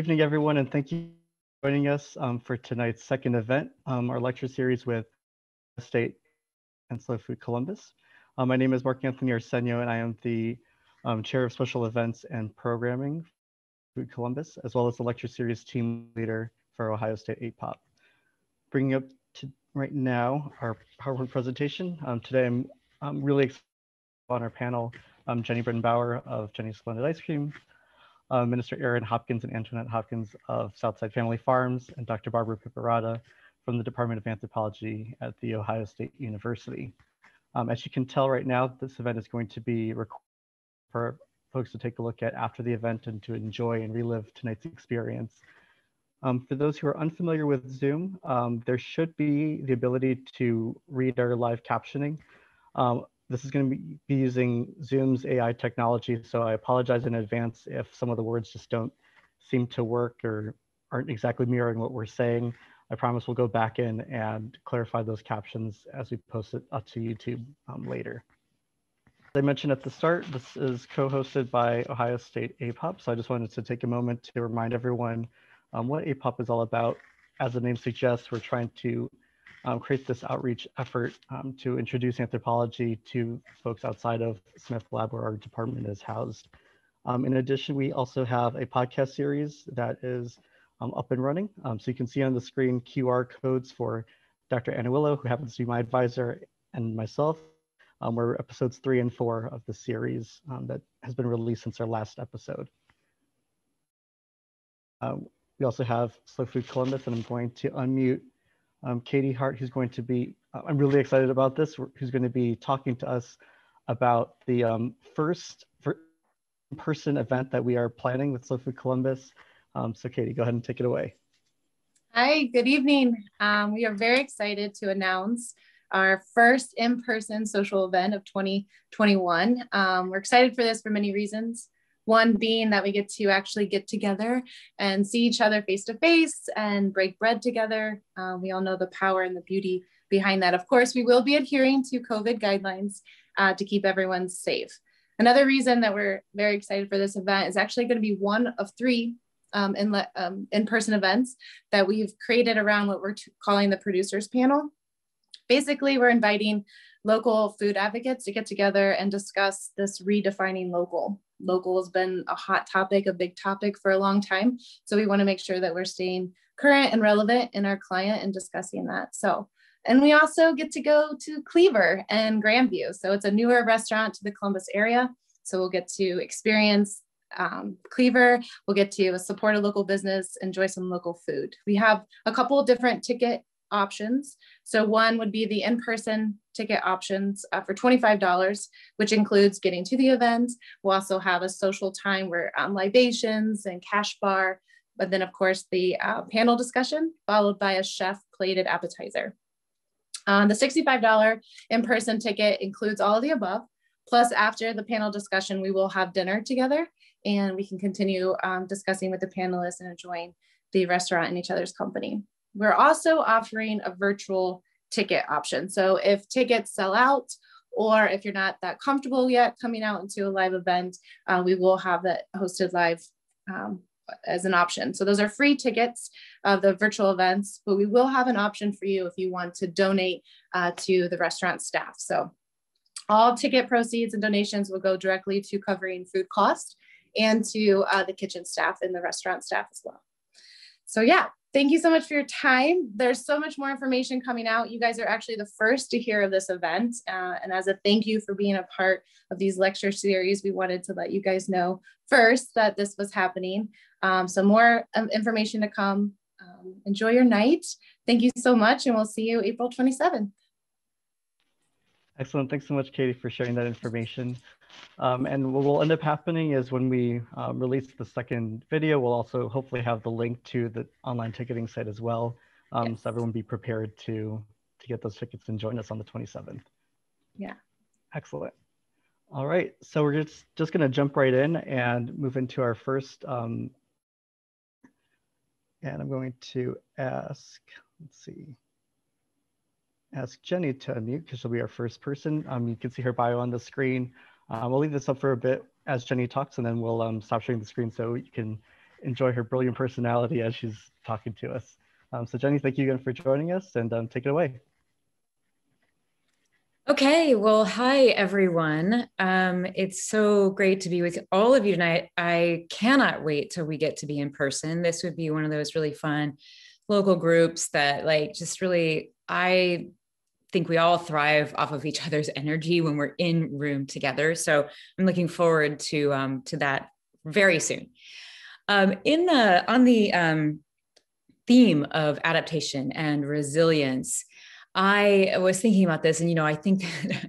evening, everyone, and thank you for joining us um, for tonight's second event, um, our lecture series with State and Slow Food Columbus. Um, my name is Mark Anthony Arsenio, and I am the um, Chair of Special Events and Programming Food Columbus, as well as the lecture series team leader for Ohio State APOP. Bringing up to right now our PowerPoint presentation. Um, today, I'm, I'm really excited on our panel, um, Jeni Britton-Bauer of Jeni's Splendid Ice Cream, uh, Minister Aaron Hopkins and Antoinette Hopkins of Southside Family Farms, and Dr. Barbara Piperata from the Department of Anthropology at The Ohio State University. Um, as you can tell right now, this event is going to be recorded for folks to take a look at after the event and to enjoy and relive tonight's experience. Um, for those who are unfamiliar with Zoom, um, there should be the ability to read our live captioning. Um, this is going to be, using Zoom's AI technology, so I apologize in advance if some of the words just don't seem to work or aren't exactly mirroring what we're saying. I promise we'll go back in and clarify those captions as we post it up to YouTube um, later. As I mentioned at the start, this is co-hosted by Ohio State APOP, so I just wanted to take a moment to remind everyone um, what APOP is all about. As the name suggests, we're trying to um, create this outreach effort um, to introduce anthropology to folks outside of Smith Lab where our department is housed. Um, in addition, we also have a podcast series that is um, up and running. Um, so you can see on the screen QR codes for Dr. Anna Willow, who happens to be my advisor, and myself. Um, we're episodes three and four of the series that has been released since our last episode. We also have Slow Food Columbus, and I'm going to unmute um, Katie Hart, who's going to be, uh, I'm really excited about this, who's going to be talking to us about the um, first person event that we are planning with Slow Food Columbus. Um, so Katie, go ahead and take it away. Hi, good evening. Um, we are very excited to announce our first in-person social event of 2021. Um, we're excited for this for many reasons. One being that we get to actually get together and see each other face to face and break bread together. Uh, we all know the power and the beauty behind that. Of course, we will be adhering to COVID guidelines uh, to keep everyone safe. Another reason that we're very excited for this event is actually going to be one of three um, in, um, in-person events that we've created around what we're calling the producers panel. Basically, we're inviting local food advocates to get together and discuss this redefining local local has been a hot topic, a big topic for a long time. So we want to make sure that we're staying current and relevant in our client and discussing that. So, and we also get to go to Cleaver and Grandview. So it's a newer restaurant to the Columbus area. So we'll get to experience um, Cleaver. We'll get to support a local business, enjoy some local food. We have a couple of different ticket options. So one would be the in-person ticket options uh, for $25, which includes getting to the event. We'll also have a social time where um, libations and cash bar, but then of course the uh, panel discussion followed by a chef plated appetizer. Um, the $65 in-person ticket includes all of the above. Plus after the panel discussion, we will have dinner together and we can continue um, discussing with the panelists and enjoying the restaurant and each other's company. We're also offering a virtual ticket option. So if tickets sell out, or if you're not that comfortable yet coming out into a live event, uh, we will have that hosted live um, as an option. So those are free tickets of the virtual events, but we will have an option for you if you want to donate uh, to the restaurant staff. So all ticket proceeds and donations will go directly to covering food costs and to uh, the kitchen staff and the restaurant staff as well. So yeah, Thank you so much for your time. There's so much more information coming out. You guys are actually the first to hear of this event. Uh, and as a thank you for being a part of these lecture series, we wanted to let you guys know first that this was happening. Um, so more um, information to come. Um, enjoy your night. Thank you so much. And we'll see you April 27th. Excellent. Thanks so much, Katie, for sharing that information. Um, and what will end up happening is when we um, release the second video, we'll also hopefully have the link to the online ticketing site as well. Um, yes. So everyone be prepared to, to get those tickets and join us on the 27th. Yeah. Excellent. All right, so we're just, just gonna jump right in and move into our first, um, and I'm going to ask, let's see, ask Jeni to unmute because she'll be our first person. Um, you can see her bio on the screen. Um, we'll leave this up for a bit as Jeni talks, and then we'll um, stop sharing the screen so you can enjoy her brilliant personality as she's talking to us. Um, so Jeni, thank you again for joining us and um, take it away. Okay, well, hi everyone. Um, it's so great to be with all of you tonight. I cannot wait till we get to be in person. This would be one of those really fun local groups that, like, just really, I think we all thrive off of each other's energy when we're in room together. So I'm looking forward to um, to that very soon. Um, in the on the um, theme of adaptation and resilience. I was thinking about this, and you know, I think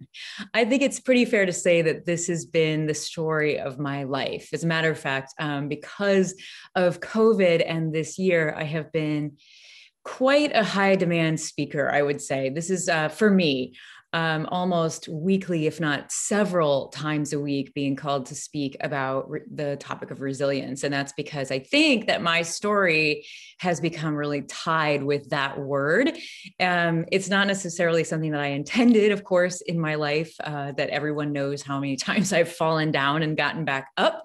I think it's pretty fair to say that this has been the story of my life. As a matter of fact, um, because of COVID and this year, I have been quite a high demand speaker. I would say this is uh, for me um, almost weekly, if not several times a week, being called to speak about re- the topic of resilience. And that's because I think that my story has become really tied with that word. Um, it's not necessarily something that I intended, of course, in my life, uh, that everyone knows how many times I've fallen down and gotten back up.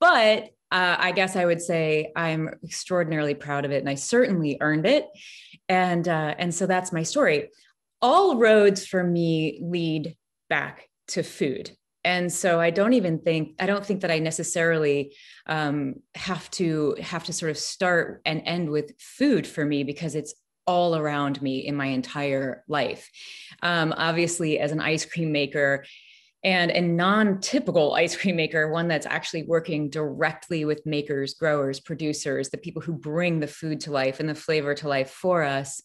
But uh, I guess I would say I'm extraordinarily proud of it, and I certainly earned it. And uh, and so that's my story. All roads for me lead back to food. And so i don't even think i don't think that i necessarily um, have to have to sort of start and end with food for me because it's all around me in my entire life. Um, obviously as an ice cream maker and a non-typical ice cream maker one that's actually working directly with makers growers producers the people who bring the food to life and the flavor to life for us.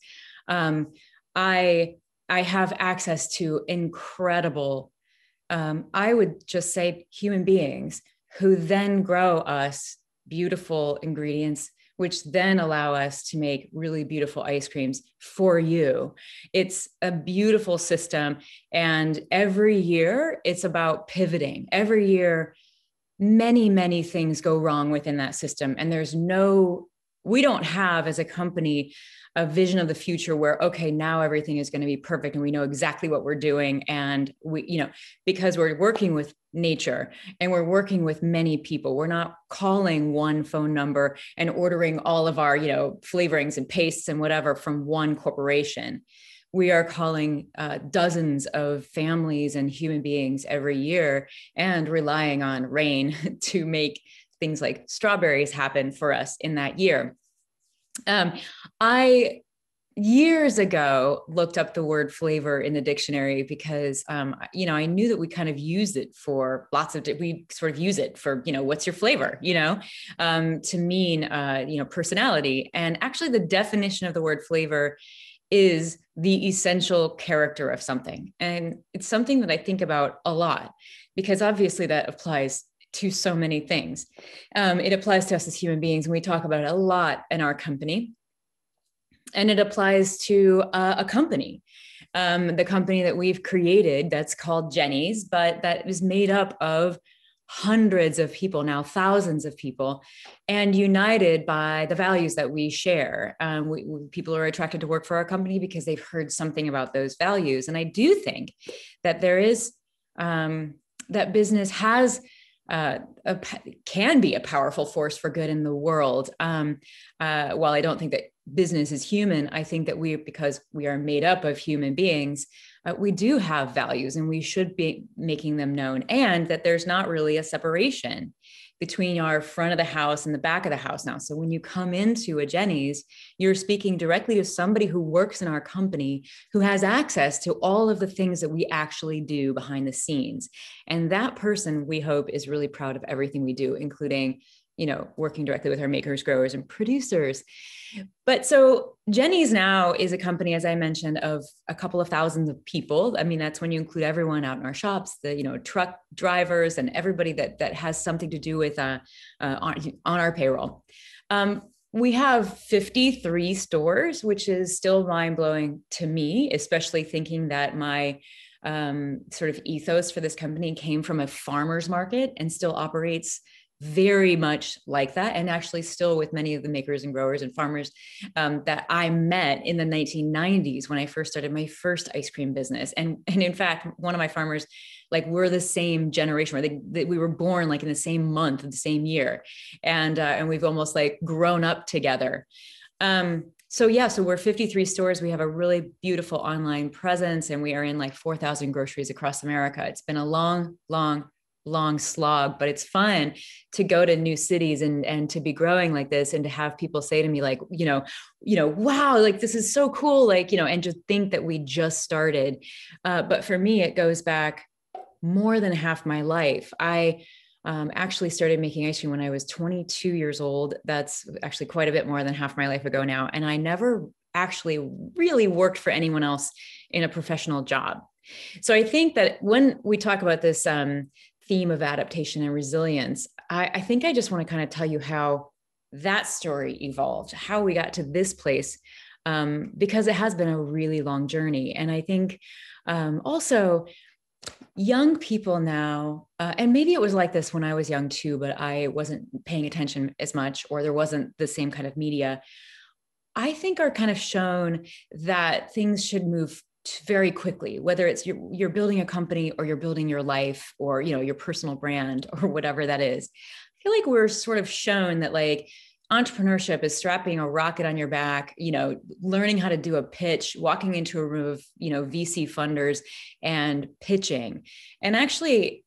Um, i I have access to incredible, um, I would just say human beings who then grow us beautiful ingredients, which then allow us to make really beautiful ice creams for you. It's a beautiful system. And every year it's about pivoting. Every year, many, many things go wrong within that system. And there's no, we don't have as a company a vision of the future where okay now everything is going to be perfect and we know exactly what we're doing and we you know because we're working with nature and we're working with many people. We're not calling one phone number and ordering all of our you know flavorings and pastes and whatever from one corporation. We are calling uh, dozens of families and human beings every year and relying on rain to make things like strawberries happen for us in that year um, I years ago looked up the word flavor in the dictionary because um, you know i knew that we kind of use it for lots of we sort of use it for you know what's your flavor you know um, to mean uh, you know personality. And actually the definition of the word flavor is the essential character of something. And it's something that i think about a lot because obviously that applies to so many things. Um, it applies to us as human beings, and we talk about it a lot in our company. And it applies to uh, a company, um, the company that we've created that's called Jeni's, but that is made up of hundreds of people now thousands of people and united by the values that we share um, we, we, people are attracted to work for our company because they've heard something about those values and i do think that there is um, that business has uh, a, can be a powerful force for good in the world. Um, uh, while I don't think that business is human, I think that we, because we are made up of human beings, uh, we do have values and we should be making them known, and that there's not really a separation between our front of the house and the back of the house now. So when you come into a Jeni's, you're speaking directly to somebody who works in our company who has access to all of the things that we actually do behind the scenes. And that person, we hope, is really proud of everything we do, including you know working directly with our makers growers and producers. But so jeni's now is a company as i mentioned of a couple of thousands of people. I mean that's when you include everyone out in our shops the you know truck drivers and everybody that that has something to do with uh, uh on, on our payroll. Um, we have 53 stores which is still mind-blowing to me especially thinking that my um, sort of ethos for this company came from a farmer's market and still operates very much like that and actually still with many of the makers and growers and farmers um, that i met in the 1990s when i first started my first ice cream business. And and in fact one of my farmers like we're the same generation where they, they, we were born like in the same month of the same year. And uh, and we've almost like grown up together. Um, so yeah so we're 53 stores. We have a really beautiful online presence and we are in like 4000 groceries across america. It's been a long long long slog but it's fun to go to new cities and and to be growing like this and to have people say to me like you know you know wow like this is so cool like you know and just think that we just started. Uh, but for me it goes back more than half my life. I um, actually started making ice cream when i was 22 years old. That's actually quite a bit more than half my life ago now. And i never actually really worked for anyone else in a professional job. So I think that when we talk about this um, theme of adaptation and resilience, I, I think I just want to kind of tell you how that story evolved, how we got to this place, um, because it has been a really long journey. And I think um, also, young people now, uh, and maybe it was like this when I was young too, but I wasn't paying attention as much, or there wasn't the same kind of media. I think are kind of shown that things should move very quickly whether it's you're, you're building a company or you're building your life or you know your personal brand or whatever that is. I feel like we're sort of shown that like entrepreneurship is strapping a rocket on your back you know learning how to do a pitch walking into a room of you know vc funders and pitching. And actually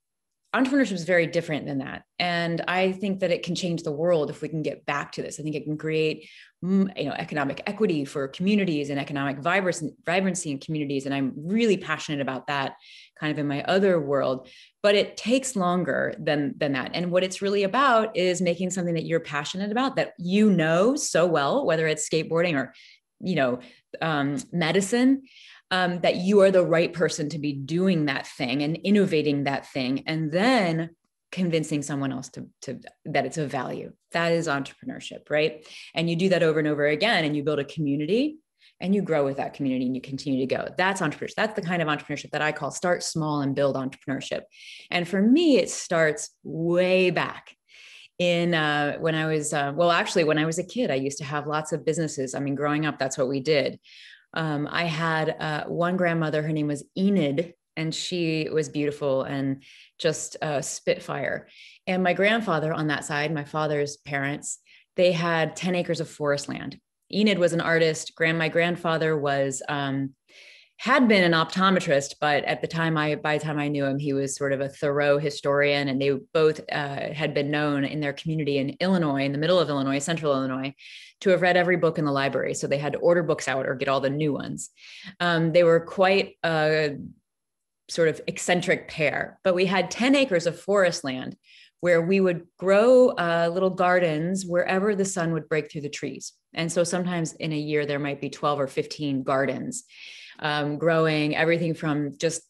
entrepreneurship is very different than that. And i think that it can change the world if we can get back to this. I think it can create mm, you know economic equity for communities and economic vibrancy, vibrancy in communities. And i'm really passionate about that kind of in my other world. But it takes longer than than that. And what it's really about is making something that you're passionate about that you know so well whether it's skateboarding or you know um, medicine um, that you are the right person to be doing that thing and innovating that thing and then convincing someone else to, to that it's of value. That is entrepreneurship right? And you do that over and over again and you build a community and you grow with that community and you continue to go. That's entrepreneurship that's the kind of entrepreneurship that i call start small and build entrepreneurship. And for me it starts way back in uh, when i was uh, well actually when i was a kid i used to have lots of businesses. I mean growing up that's what we did um, I had uh, one grandmother, her name was Enid, and she was beautiful and just a spitfire. And my grandfather on that side, my father's parents, they had 10 acres of forest land. Enid was an artist. Grand, my grandfather was um, had been an optometrist, but at the time I, by the time I knew him, he was sort of a Thoreau historian, and they both uh, had been known in their community in Illinois, in the middle of Illinois, central Illinois, to have read every book in the library. So they had to order books out or get all the new ones. Um, they were quite a sort of eccentric pair, but we had 10 acres of forest land where we would grow uh, little gardens wherever the sun would break through the trees. And so sometimes in a year, there might be 12 or 15 gardens um, growing everything from just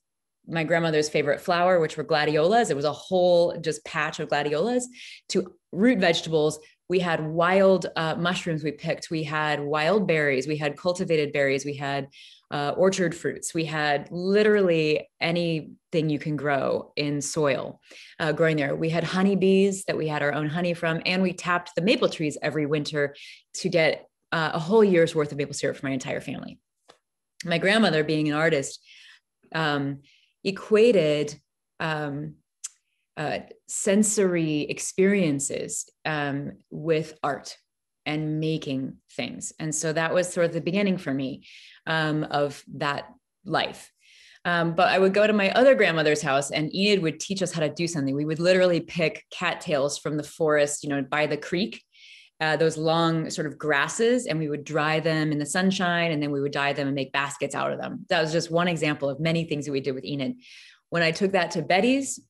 my grandmother's favorite flower, which were gladiolas. It was a whole just patch of gladiolas to root vegetables. We had wild uh, mushrooms we picked. We had wild berries. We had cultivated berries. We had uh, orchard fruits. We had literally anything you can grow in soil uh, growing there. We had honeybees that we had our own honey from, and we tapped the maple trees every winter to get uh, a whole year's worth of maple syrup for my entire family my grandmother being an artist um, equated um, uh, sensory experiences um, with art and making things. And so that was sort of the beginning for me um, of that life. Um, but I would go to my other grandmother's house and Enid would teach us how to do something. We would literally pick cattails from the forest, you know, by the creek uh, those long sort of grasses and we would dry them in the sunshine and then we would dye them and make baskets out of them. That was just one example of many things that we did with Enid. When I took that to Betty's,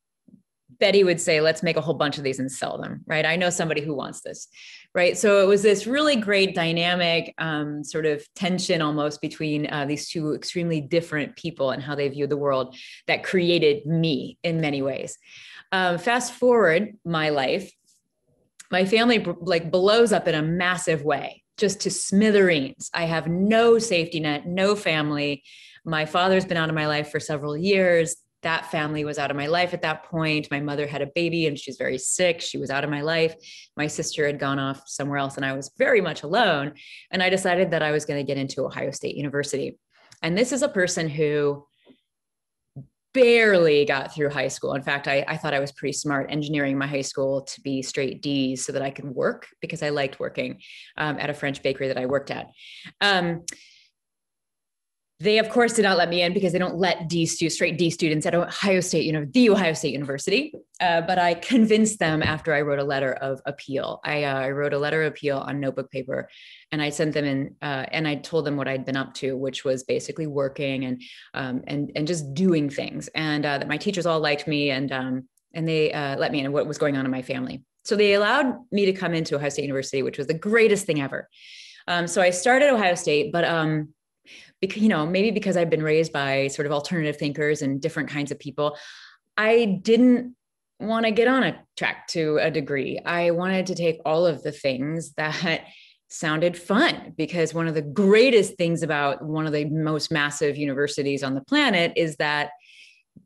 Betty would say, let's make a whole bunch of these and sell them, right? I know somebody who wants this, right? So it was this really great dynamic um, sort of tension almost between uh, these two extremely different people and how they view the world that created me in many ways. Um, fast forward my life, my family like blows up in a massive way just to smithereens i have no safety net no family my father's been out of my life for several years that family was out of my life at that point. My mother had a baby and she's very sick. She was out of my life. My sister had gone off somewhere else and I was very much alone. And I decided that I was going to get into Ohio State University. And this is a person who barely got through high school. In fact, I, I, thought I was pretty smart engineering my high school to be straight D's so that I could work because I liked working um, at a French bakery that I worked at. Um, they, of course, did not let me in because they don't let D stu- straight D students at Ohio State, you know, the Ohio State University. Uh, but I convinced them after I wrote a letter of appeal. I, uh, I wrote a letter of appeal on notebook paper, and I sent them in, uh, and I told them what I'd been up to, which was basically working and um, and and just doing things, and uh, that my teachers all liked me, and um, and they uh, let me in what was going on in my family. So they allowed me to come into Ohio State University, which was the greatest thing ever. Um, so I started Ohio State, but um, because you know maybe because i've been raised by sort of alternative thinkers and different kinds of people i didn't want to get on a track to a degree. I wanted to take all of the things that sounded fun because one of the greatest things about one of the most massive universities on the planet is that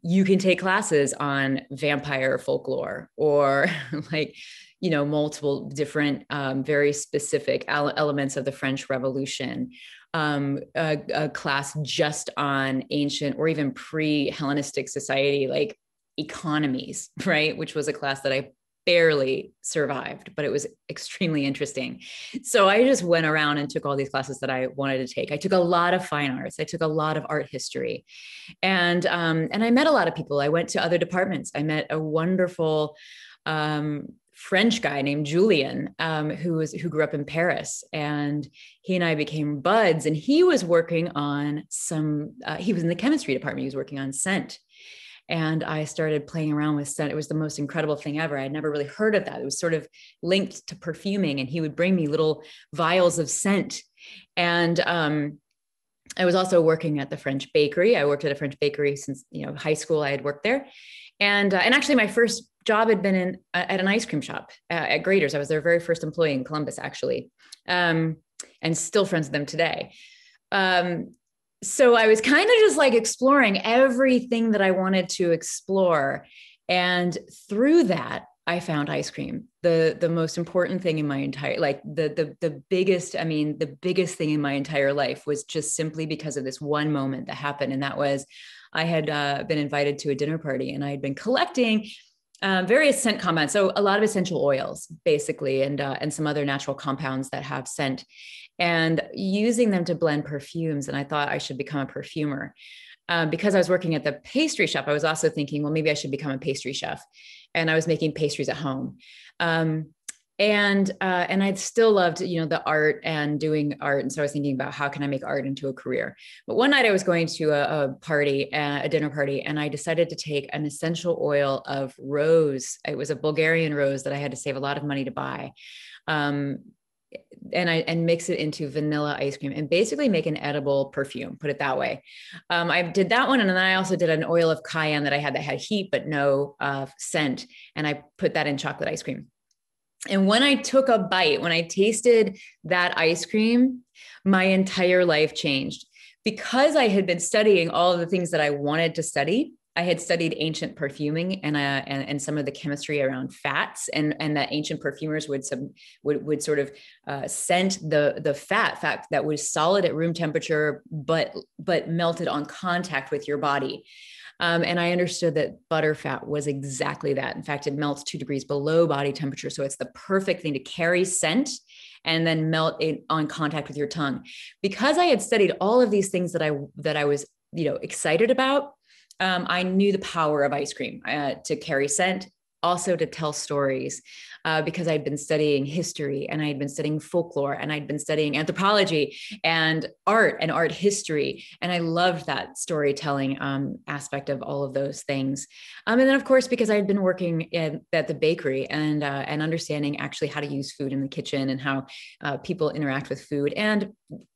you can take classes on vampire folklore or like you know multiple different um, very specific elements of the french revolution um, a, a class just on ancient or even pre-Hellenistic society, like economies, right? Which was a class that I barely survived, but it was extremely interesting. So I just went around and took all these classes that I wanted to take. I took a lot of fine arts. I took a lot of art history, and um, and I met a lot of people. I went to other departments. I met a wonderful um, French guy named Julian, um, who was who grew up in Paris, and he and I became buds. And he was working on some. Uh, he was in the chemistry department. He was working on scent, and I started playing around with scent. It was the most incredible thing ever. I'd never really heard of that. It was sort of linked to perfuming, and he would bring me little vials of scent, and um, I was also working at the French bakery. I worked at a French bakery since you know high school. I had worked there, and uh, and actually my first job had been in uh, at an ice cream shop uh, at Graeter's. I was their very first employee in Columbus, actually, um, and still friends with them today. Um, so I was kind of just like exploring everything that I wanted to explore, and through that, I found ice cream. the The most important thing in my entire like the the the biggest. I mean, the biggest thing in my entire life was just simply because of this one moment that happened, and that was I had uh, been invited to a dinner party, and I had been collecting um, various scent compounds. So a lot of essential oils, basically, and uh, and some other natural compounds that have scent, and using them to blend perfumes. And I thought I should become a perfumer. Um, because I was working at the pastry shop, I was also thinking, well, maybe I should become a pastry chef. And I was making pastries at home. Um, and uh, and I'd still loved you know the art and doing art, and so I was thinking about how can I make art into a career. But one night I was going to a, a party, a dinner party, and I decided to take an essential oil of rose. It was a Bulgarian rose that I had to save a lot of money to buy. Um, and I and mix it into vanilla ice cream and basically make an edible perfume. Put it that way. Um, I did that one, and then I also did an oil of cayenne that I had that had heat but no uh, scent, and I put that in chocolate ice cream. And when I took a bite, when I tasted that ice cream, my entire life changed. Because I had been studying all of the things that I wanted to study, I had studied ancient perfuming and, uh, and, and some of the chemistry around fats, and and that ancient perfumers would some would would sort of uh, scent the the fat fat that was solid at room temperature, but but melted on contact with your body. Um, and I understood that butter fat was exactly that. In fact, it melts two degrees below body temperature. So it's the perfect thing to carry scent and then melt it on contact with your tongue. Because I had studied all of these things that I that I was, you know, excited about, um, I knew the power of ice cream uh, to carry scent, also to tell stories uh, because I'd been studying history and I'd been studying folklore and I'd been studying anthropology and art and art history. And I loved that storytelling um, aspect of all of those things. Um, and then, of course, because I'd been working in, at the bakery and, uh, and understanding actually how to use food in the kitchen and how uh, people interact with food. And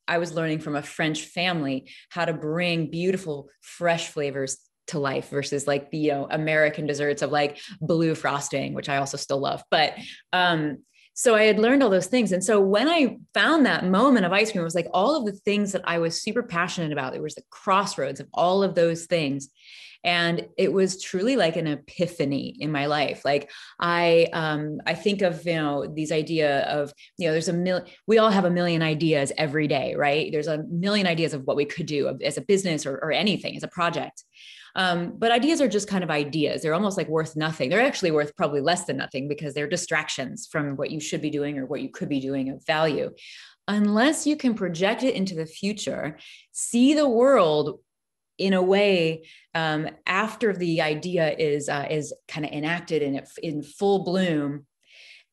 I was learning from a French family how to bring beautiful, fresh flavors to life versus like the you know American desserts of like blue frosting, which I also still love. But um, so I had learned all those things. And so when I found that moment of ice cream, it was like all of the things that I was super passionate about. It was the crossroads of all of those things. And it was truly like an epiphany in my life. Like I, um, I think of you know these idea of you know there's a million. We all have a million ideas every day, right? There's a million ideas of what we could do as a business or, or anything as a project. Um, but ideas are just kind of ideas. They're almost like worth nothing. They're actually worth probably less than nothing because they're distractions from what you should be doing or what you could be doing of value. Unless you can project it into the future, see the world in a way um, after the idea is uh, is kind of enacted in in full bloom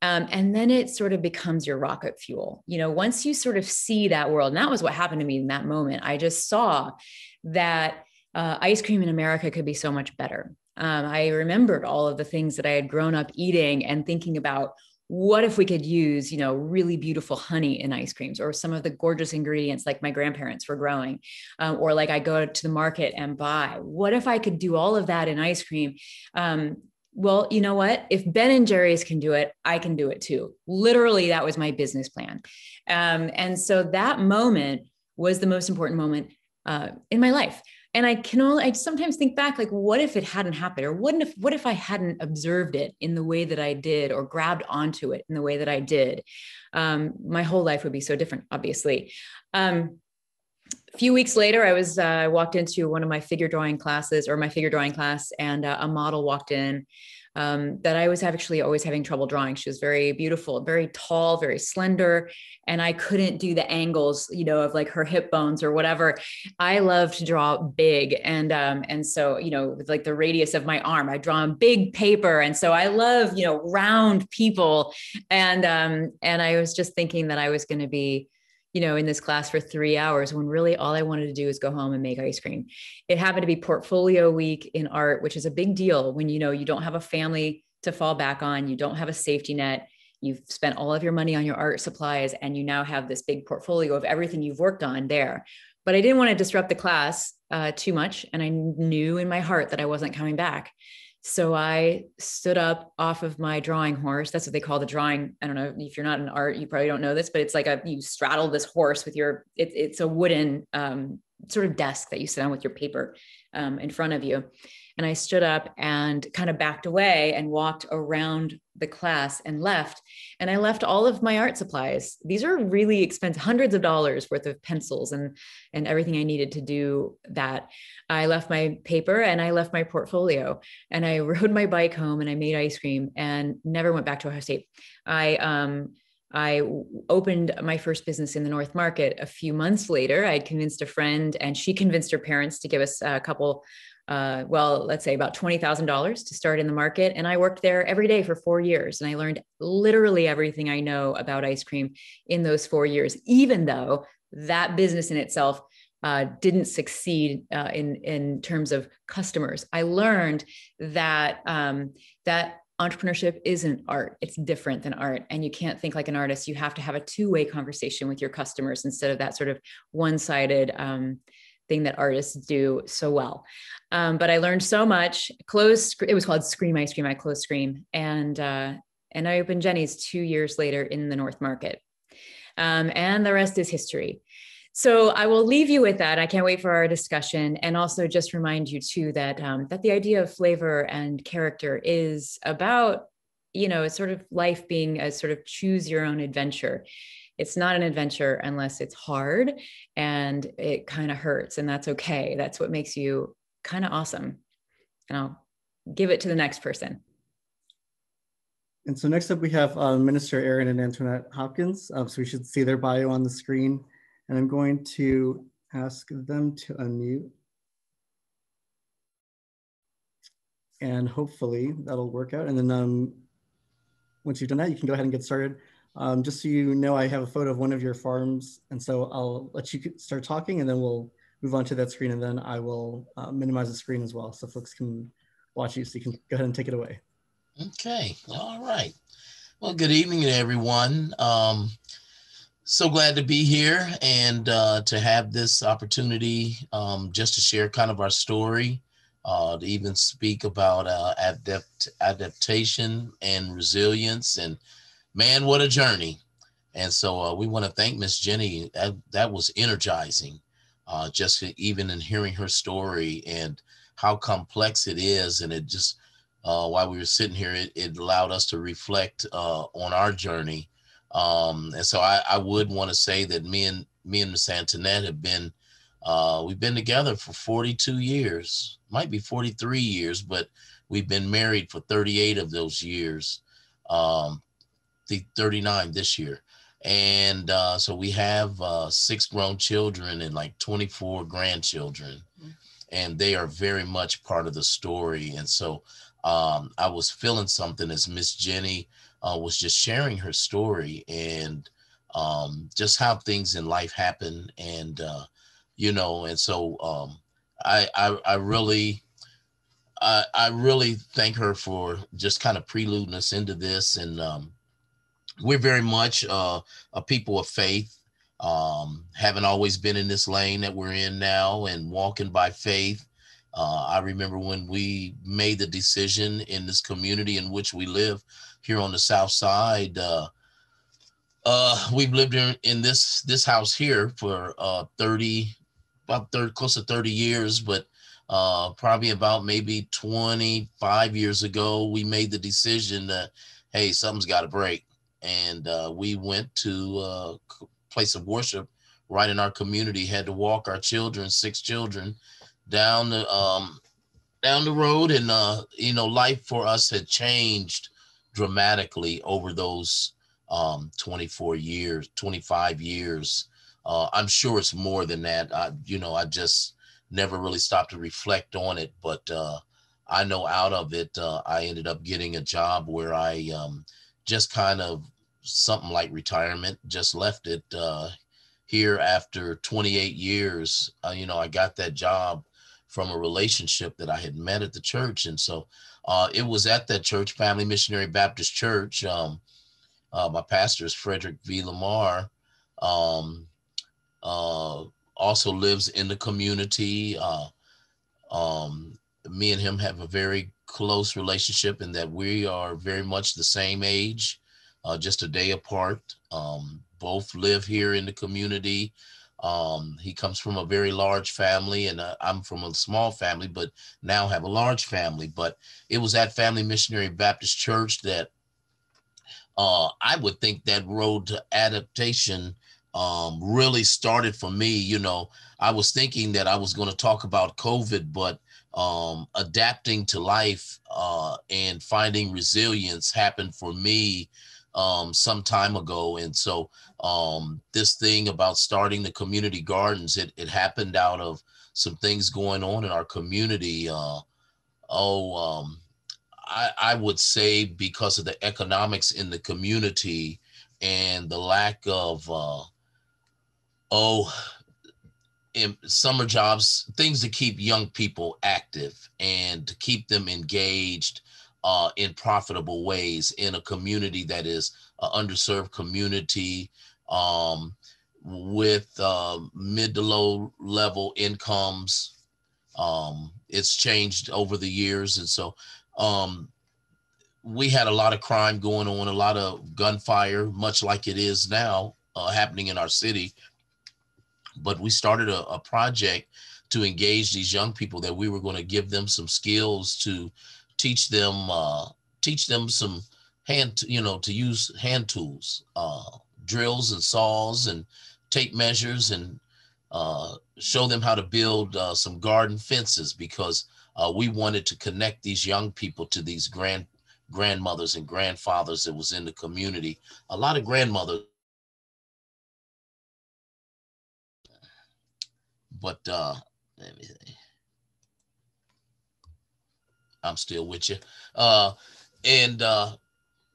um, and then it sort of becomes your rocket fuel you know once you sort of see that world and that was what happened to me in that moment i just saw that uh, ice cream in America could be so much better. Um, I remembered all of the things that I had grown up eating and thinking about what if we could use you know really beautiful honey in ice creams or some of the gorgeous ingredients like my grandparents were growing. Um, or like i go to the market and buy. What if i could do all of that in ice cream? Um, well you know what? If ben and jerry's can do it i can do it too. Literally that was my business plan. Um, and so that moment was the most important moment uh, in my life and i can only i sometimes think back like what if it hadn't happened? Or what if what if i hadn't observed it in the way that i did or grabbed onto it in the way that i did? Um, my whole life would be so different obviously. Um, a few weeks later i was uh, i walked into one of my figure drawing classes or my figure drawing class and uh, a model walked in um, that I was actually always having trouble drawing. She was very beautiful, very tall, very slender, and I couldn't do the angles, you know, of like her hip bones or whatever. I love to draw big, and um, and so you know, with like the radius of my arm, I draw on big paper, and so I love you know round people, and um, and I was just thinking that I was going to be you know, in this class for three hours when really all I wanted to do is go home and make ice cream. It happened to be portfolio week in art, which is a big deal when you know you don't have a family to fall back on, you don't have a safety net, you've spent all of your money on your art supplies, and you now have this big portfolio of everything you've worked on there. But I didn't want to disrupt the class uh, too much. And I knew in my heart that I wasn't coming back. So I stood up off of my drawing horse. That's what they call the drawing. I don't know if you're not in art, you probably don't know this, but it's like a you straddle this horse with your. It, it's a wooden um, sort of desk that you sit on with your paper um, in front of you, and I stood up and kind of backed away and walked around the class and left. And I left all of my art supplies. These are really expensive, hundreds of dollars worth of pencils and, and everything I needed to do that. I left my paper and I left my portfolio and I rode my bike home and I made ice cream and never went back to Ohio State. I, um, I opened my first business in the North Market a few months later. I convinced a friend, and she convinced her parents to give us a couple uh, well, let's say about $20,000 to start in the market. And I worked there every day for four years. And I learned literally everything I know about ice cream in those four years, even though that business in itself uh, didn't succeed uh, in, in terms of customers. I learned that, um, that entrepreneurship isn't art it's different than art and you can't think like an artist you have to have a two-way conversation with your customers instead of that sort of one-sided um, thing that artists do so well. Um, but I learned so much. Closed. It was called Scream Ice Cream. I closed Scream, and uh, and I opened Jeni's two years later in the North Market, um, and the rest is history. So I will leave you with that. I can't wait for our discussion, and also just remind you too that um, that the idea of flavor and character is about you know sort of life being a sort of choose your own adventure it's not an adventure unless it's hard and it kind of hurts and that's okay. That's what makes you kind of awesome. And i'll give it to the next person. And so next up we have uh, minister aaron and antoinette hopkins. Um, so we should see their bio on the screen. And i'm going to ask them to unmute. And hopefully that'll work out. And then um, once you've done that you can go ahead and get started um, just so you know, I have a photo of one of your farms, and so I'll let you start talking, and then we'll move on to that screen, and then I will uh, minimize the screen as well, so folks can watch you. So you can go ahead and take it away. Okay. All right. Well, good evening, to everyone. Um, so glad to be here and uh, to have this opportunity um, just to share kind of our story, uh, to even speak about uh, adapt adaptation and resilience and man, what a journey. And so uh, we want to thank Miss Jeni. That, that was energizing, uh, just even in hearing her story and how complex it is. And it just, uh, while we were sitting here, it, it allowed us to reflect uh, on our journey. Um, and so I, I would want to say that me and me and Miss Antoinette have been, uh, we've been together for 42 years, might be 43 years, but we've been married for 38 of those years. Um, the 39 this year. And uh, so we have uh, six grown children and like 24 grandchildren. Mm-hmm. And they are very much part of the story. And so um, I was feeling something as Miss Jeni uh, was just sharing her story and um, just how things in life happen. And, uh, you know, and so um, I, I, I really, I, I really thank her for just kind of preluding us into this and um, we're very much uh, a people of faith. Um, haven't always been in this lane that we're in now and walking by faith. Uh, I remember when we made the decision in this community in which we live here on the South Side. Uh, uh, we've lived in, in this this house here for uh, 30, about 30, close to 30 years, but uh, probably about maybe 25 years ago, we made the decision that, hey, something's got to break and uh, we went to a place of worship right in our community. Had to walk our children, six children, down the um, down the road, and uh, you know, life for us had changed dramatically over those um, 24 years, 25 years. Uh, I'm sure it's more than that. I, you know, I just never really stopped to reflect on it, but uh, I know out of it, uh, I ended up getting a job where I um, just kind of something like retirement, just left it uh, here after 28 years. Uh, you know, I got that job from a relationship that I had met at the church. And so uh, it was at that church, Family Missionary Baptist Church. Um, uh, my pastor is Frederick V. Lamar. Um, uh, also lives in the community. Uh, um, me and him have a very close relationship in that we are very much the same age uh, just a day apart. Um, both live here in the community. Um, he comes from a very large family, and uh, I'm from a small family, but now have a large family. But it was at Family Missionary Baptist Church that uh, I would think that road to adaptation um, really started for me. You know, I was thinking that I was going to talk about COVID, but um, adapting to life uh, and finding resilience happened for me um, some time ago. And so um, this thing about starting the community gardens, it, it happened out of some things going on in our community. Uh, oh, um, I, I would say because of the economics in the community and the lack of, uh, oh, in summer jobs, things to keep young people active and to keep them engaged uh, in profitable ways in a community that is an underserved community um, with uh, mid to low level incomes. Um, it's changed over the years. And so um, we had a lot of crime going on, a lot of gunfire, much like it is now uh, happening in our city. But we started a, a project to engage these young people that we were going to give them some skills to teach them uh, teach them some hand you know to use hand tools uh, drills and saws and tape measures and uh, show them how to build uh, some garden fences because uh, we wanted to connect these young people to these grand grandmothers and grandfathers that was in the community a lot of grandmothers but uh let me see. I'm still with you. Uh, and uh,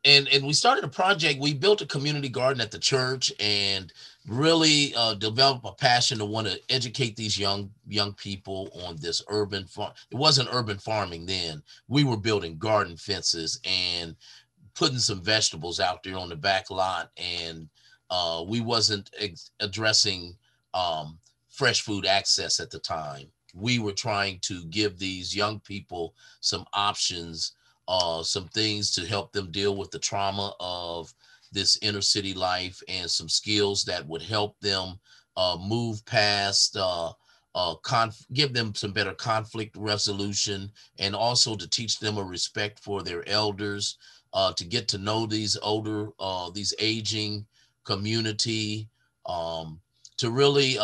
and and we started a project. We built a community garden at the church and really uh, develop a passion to want to educate these young young people on this urban farm. It wasn't urban farming then. We were building garden fences and putting some vegetables out there on the back lot, and uh, we wasn't ex- addressing um, fresh food access at the time we were trying to give these young people some options, uh, some things to help them deal with the trauma of this inner city life and some skills that would help them uh, move past uh, uh, give them some better conflict resolution and also to teach them a respect for their elders uh, to get to know these older uh, these aging community um, to really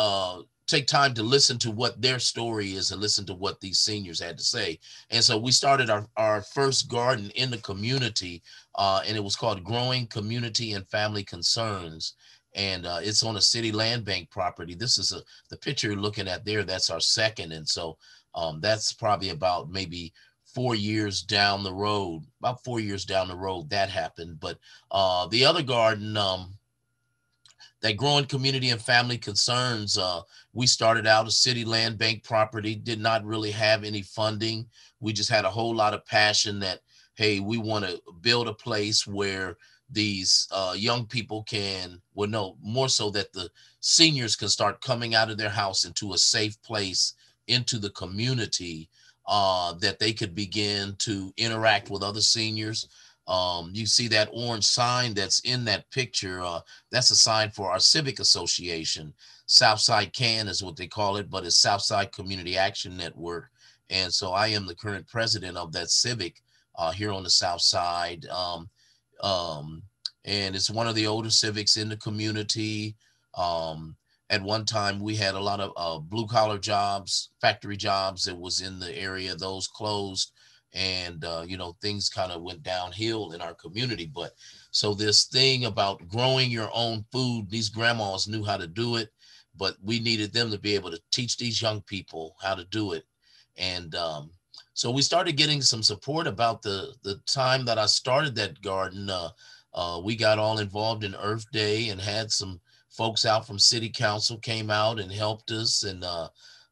take time to listen to what their story is and listen to what these seniors had to say. And so we started our, our first garden in the community, uh, and it was called Growing Community and Family Concerns. And uh, it's on a city land bank property. This is a the picture you're looking at there. That's our second, and so um, that's probably about maybe four years down the road. About four years down the road, that happened. But uh, the other garden, um, that growing community and family concerns. Uh, we started out a city land bank property, did not really have any funding. We just had a whole lot of passion that, hey, we want to build a place where these uh, young people can, well, no, more so that the seniors can start coming out of their house into a safe place, into the community, uh, that they could begin to interact with other seniors, um, you see that orange sign that's in that picture. Uh, that's a sign for our civic association. Southside CAN is what they call it, but it's Southside Community Action Network. And so I am the current president of that civic uh, here on the South Side. Um, um, and it's one of the older civics in the community. Um, at one time, we had a lot of uh, blue collar jobs, factory jobs that was in the area. Those closed and uh, you know things kind of went downhill in our community. But so this thing about growing your own food these grandmas knew how to do it but we needed them to be able to teach these young people how to do it. And um, so we started getting some support about the the time that i started that garden. Uh, uh, we got all involved in earth day and had some folks out from city council came out and helped us and uh,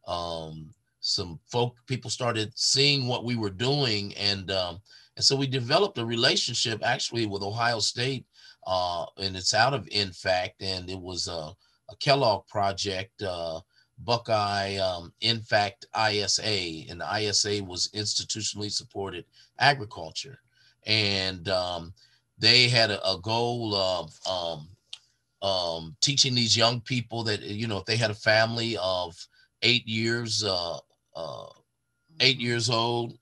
um, some folk people started seeing what we were doing and um, and so we developed a relationship actually with ohio state uh, and it's out of in fact and it was a, a kellogg project uh, buckeye um, INFACT isa and the isa was institutionally supported agriculture. And um, they had a, a goal of um, um, teaching these young people that you know if they had a family of eight years uh, uh, eight years old,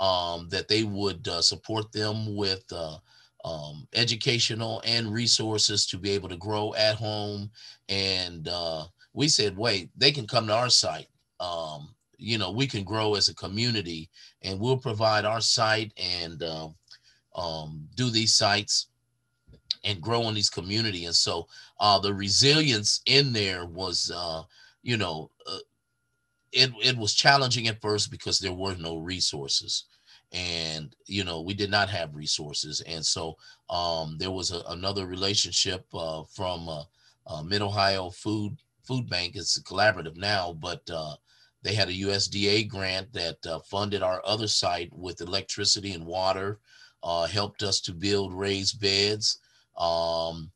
um, that they would uh, support them with uh, um, educational and resources to be able to grow at home. And uh, we said, wait, they can come to our site. Um, you know, we can grow as a community and we'll provide our site and uh, um, do these sites and grow in these community. And so uh, the resilience in there was, you know, it, it was challenging at first because there were no resources. And you know we did not have resources. And so um, there was a, another relationship uh, from uh, uh, mid ohio food food bank. It's a collaborative now but uh, they had a usda grant that uh, funded our other site with electricity and water uh, helped us to build raised beds. Um,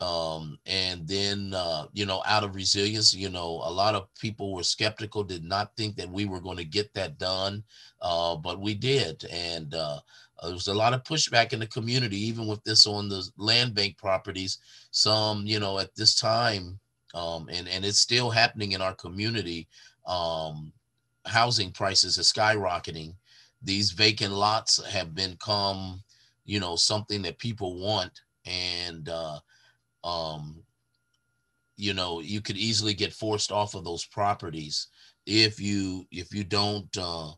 um, and then uh, you know out of resilience you know a lot of people were skeptical did not think that we were going to get that done uh, but we did. And uh, there was a lot of pushback in the community even with this on the land bank properties some you know at this time um, and and it's still happening in our community. Um, housing prices are skyrocketing. These vacant lots have become you know something that people want. And uh, um, you know, you could easily get forced off of those properties if you if you don't. Uh,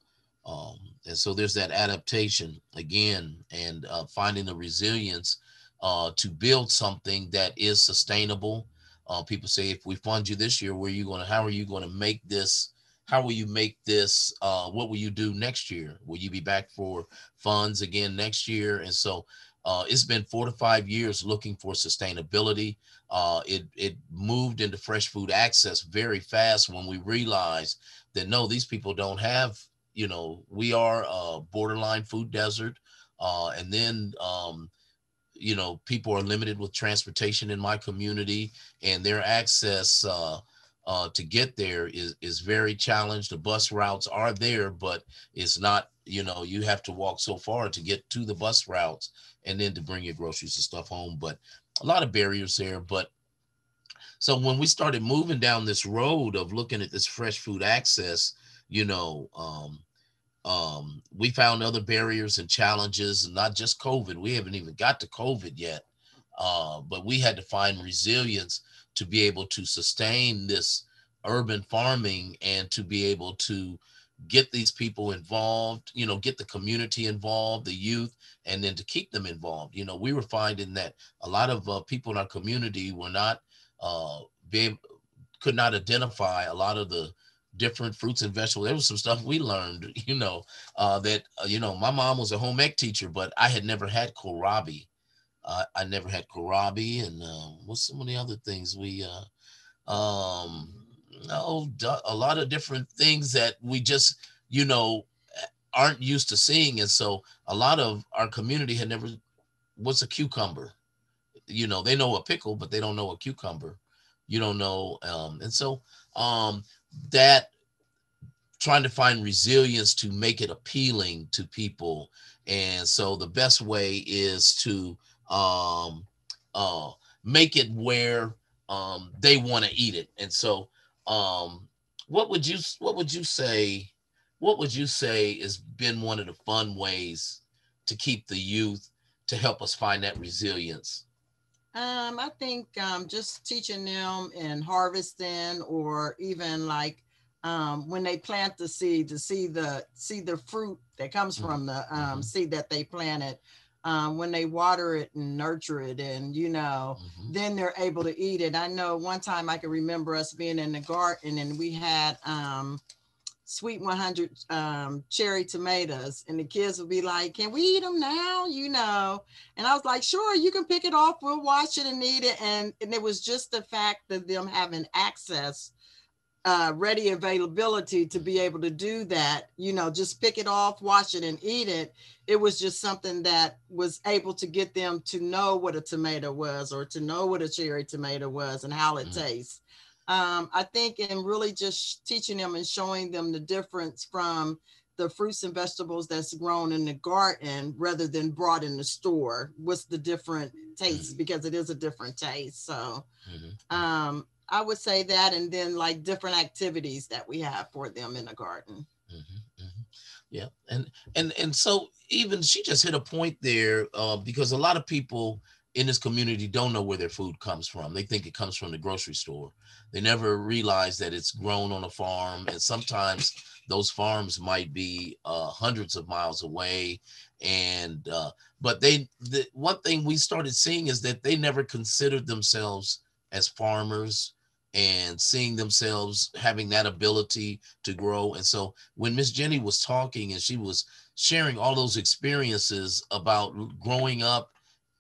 um, and so there's that adaptation again, and uh, finding the resilience uh, to build something that is sustainable. Uh, people say, if we fund you this year, where are you going to? How are you going to make this? How will you make this? Uh, what will you do next year? Will you be back for funds again next year? And so uh, it's been four to five years looking for sustainability. Uh, it it moved into fresh food access very fast when we realized that no, these people don't have. You know, we are a borderline food desert, uh, and then um, you know people are limited with transportation in my community, and their access uh, to get there is is very challenged. The bus routes are there, but it's not. You know, you have to walk so far to get to the bus routes, and then to bring your groceries and stuff home. But a lot of barriers there. But so when we started moving down this road of looking at this fresh food access, you know, um, um, we found other barriers and challenges, and not just COVID. We haven't even got to COVID yet, uh, but we had to find resilience to be able to sustain this urban farming and to be able to get these people involved, you know, get the community involved, the youth, and then to keep them involved. You know, we were finding that a lot of uh, people in our community were not uh, being could not identify a lot of the different fruits and vegetables. There was some stuff we learned, you know, uh, that, uh, you know, my mom was a home ec teacher, but I had never had kohlrabi. Uh, I never had kohlrabi, and uh, what's of the other things we, uh, um, oh, a lot of different things that we just, you know, aren't used to seeing. And so a lot of our community had never, what's a cucumber? You know, they know a pickle, but they don't know a cucumber. You don't know. Um, and so um, that trying to find resilience to make it appealing to people. And so the best way is to um, uh, make it where um, they want to eat it. And so, um, what would you what would you say? What would you say has been one of the fun ways to keep the youth to help us find that resilience? Um, I think um, just teaching them and harvesting, or even like um, when they plant the seed to see the see the fruit that comes mm-hmm. from the um, mm-hmm. seed that they planted. Um, when they water it and nurture it, and you know, mm-hmm. then they're able to eat it. I know one time I can remember us being in the garden and we had um, sweet 100 um, cherry tomatoes and the kids would be like can we eat them now you know and i was like sure you can pick it off we'll wash it and eat it and, and it was just the fact of them having access uh, ready availability to be able to do that you know just pick it off wash it and eat it it was just something that was able to get them to know what a tomato was or to know what a cherry tomato was and how it mm. tastes um, I think in really just teaching them and showing them the difference from the fruits and vegetables that's grown in the garden rather than brought in the store. What's the different taste? Mm-hmm. Because it is a different taste. So mm-hmm. um, I would say that, and then like different activities that we have for them in the garden. Mm-hmm. mm-hmm. Yeah, and and and so even she just hit a point there uh, because a lot of people in this community don't know where their food comes from. They think it comes from the grocery store. They never realize that it's grown on a farm, and sometimes those farms might be uh, hundreds of miles away. And uh, but they, the one thing we started seeing is that they never considered themselves as farmers and seeing themselves having that ability to grow. And so when Miss Jeni was talking and she was sharing all those experiences about growing up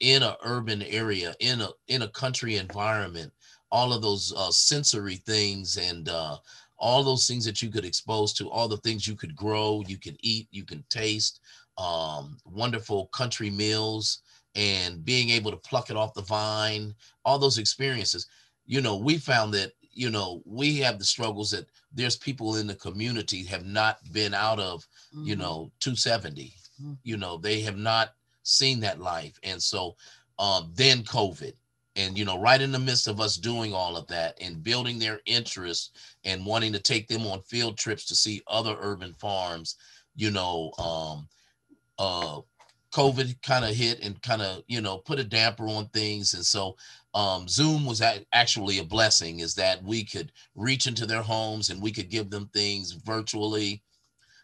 in an urban area, in a in a country environment, all of those uh, sensory things and uh, all those things that you could expose to, all the things you could grow, you can eat, you can taste, um, wonderful country meals, and being able to pluck it off the vine, all those experiences. You know, we found that you know we have the struggles that there's people in the community have not been out of mm-hmm. you know 270 mm-hmm. you know they have not seen that life. And so um, then COVID, and you know, right in the midst of us doing all of that and building their interest and wanting to take them on field trips to see other urban farms, you know, um, uh, COVID kind of hit and kind of you know put a damper on things, and so um, Zoom was actually a blessing. Is that we could reach into their homes and we could give them things virtually,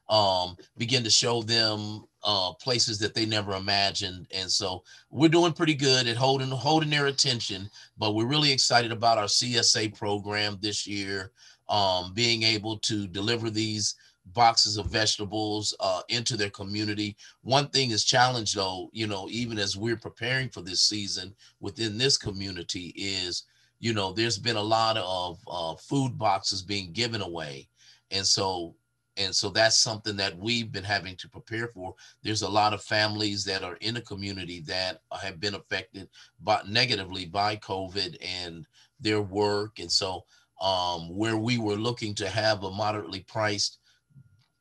um, begin to show them uh, places that they never imagined. And so we're doing pretty good at holding holding their attention. But we're really excited about our CSA program this year, um, being able to deliver these boxes of vegetables uh, into their community. One thing is challenged though, you know, even as we're preparing for this season within this community is, you know, there's been a lot of uh, food boxes being given away. And so and so that's something that we've been having to prepare for there's a lot of families that are in the community that have been affected by negatively by covid and their work and so um, where we were looking to have a moderately priced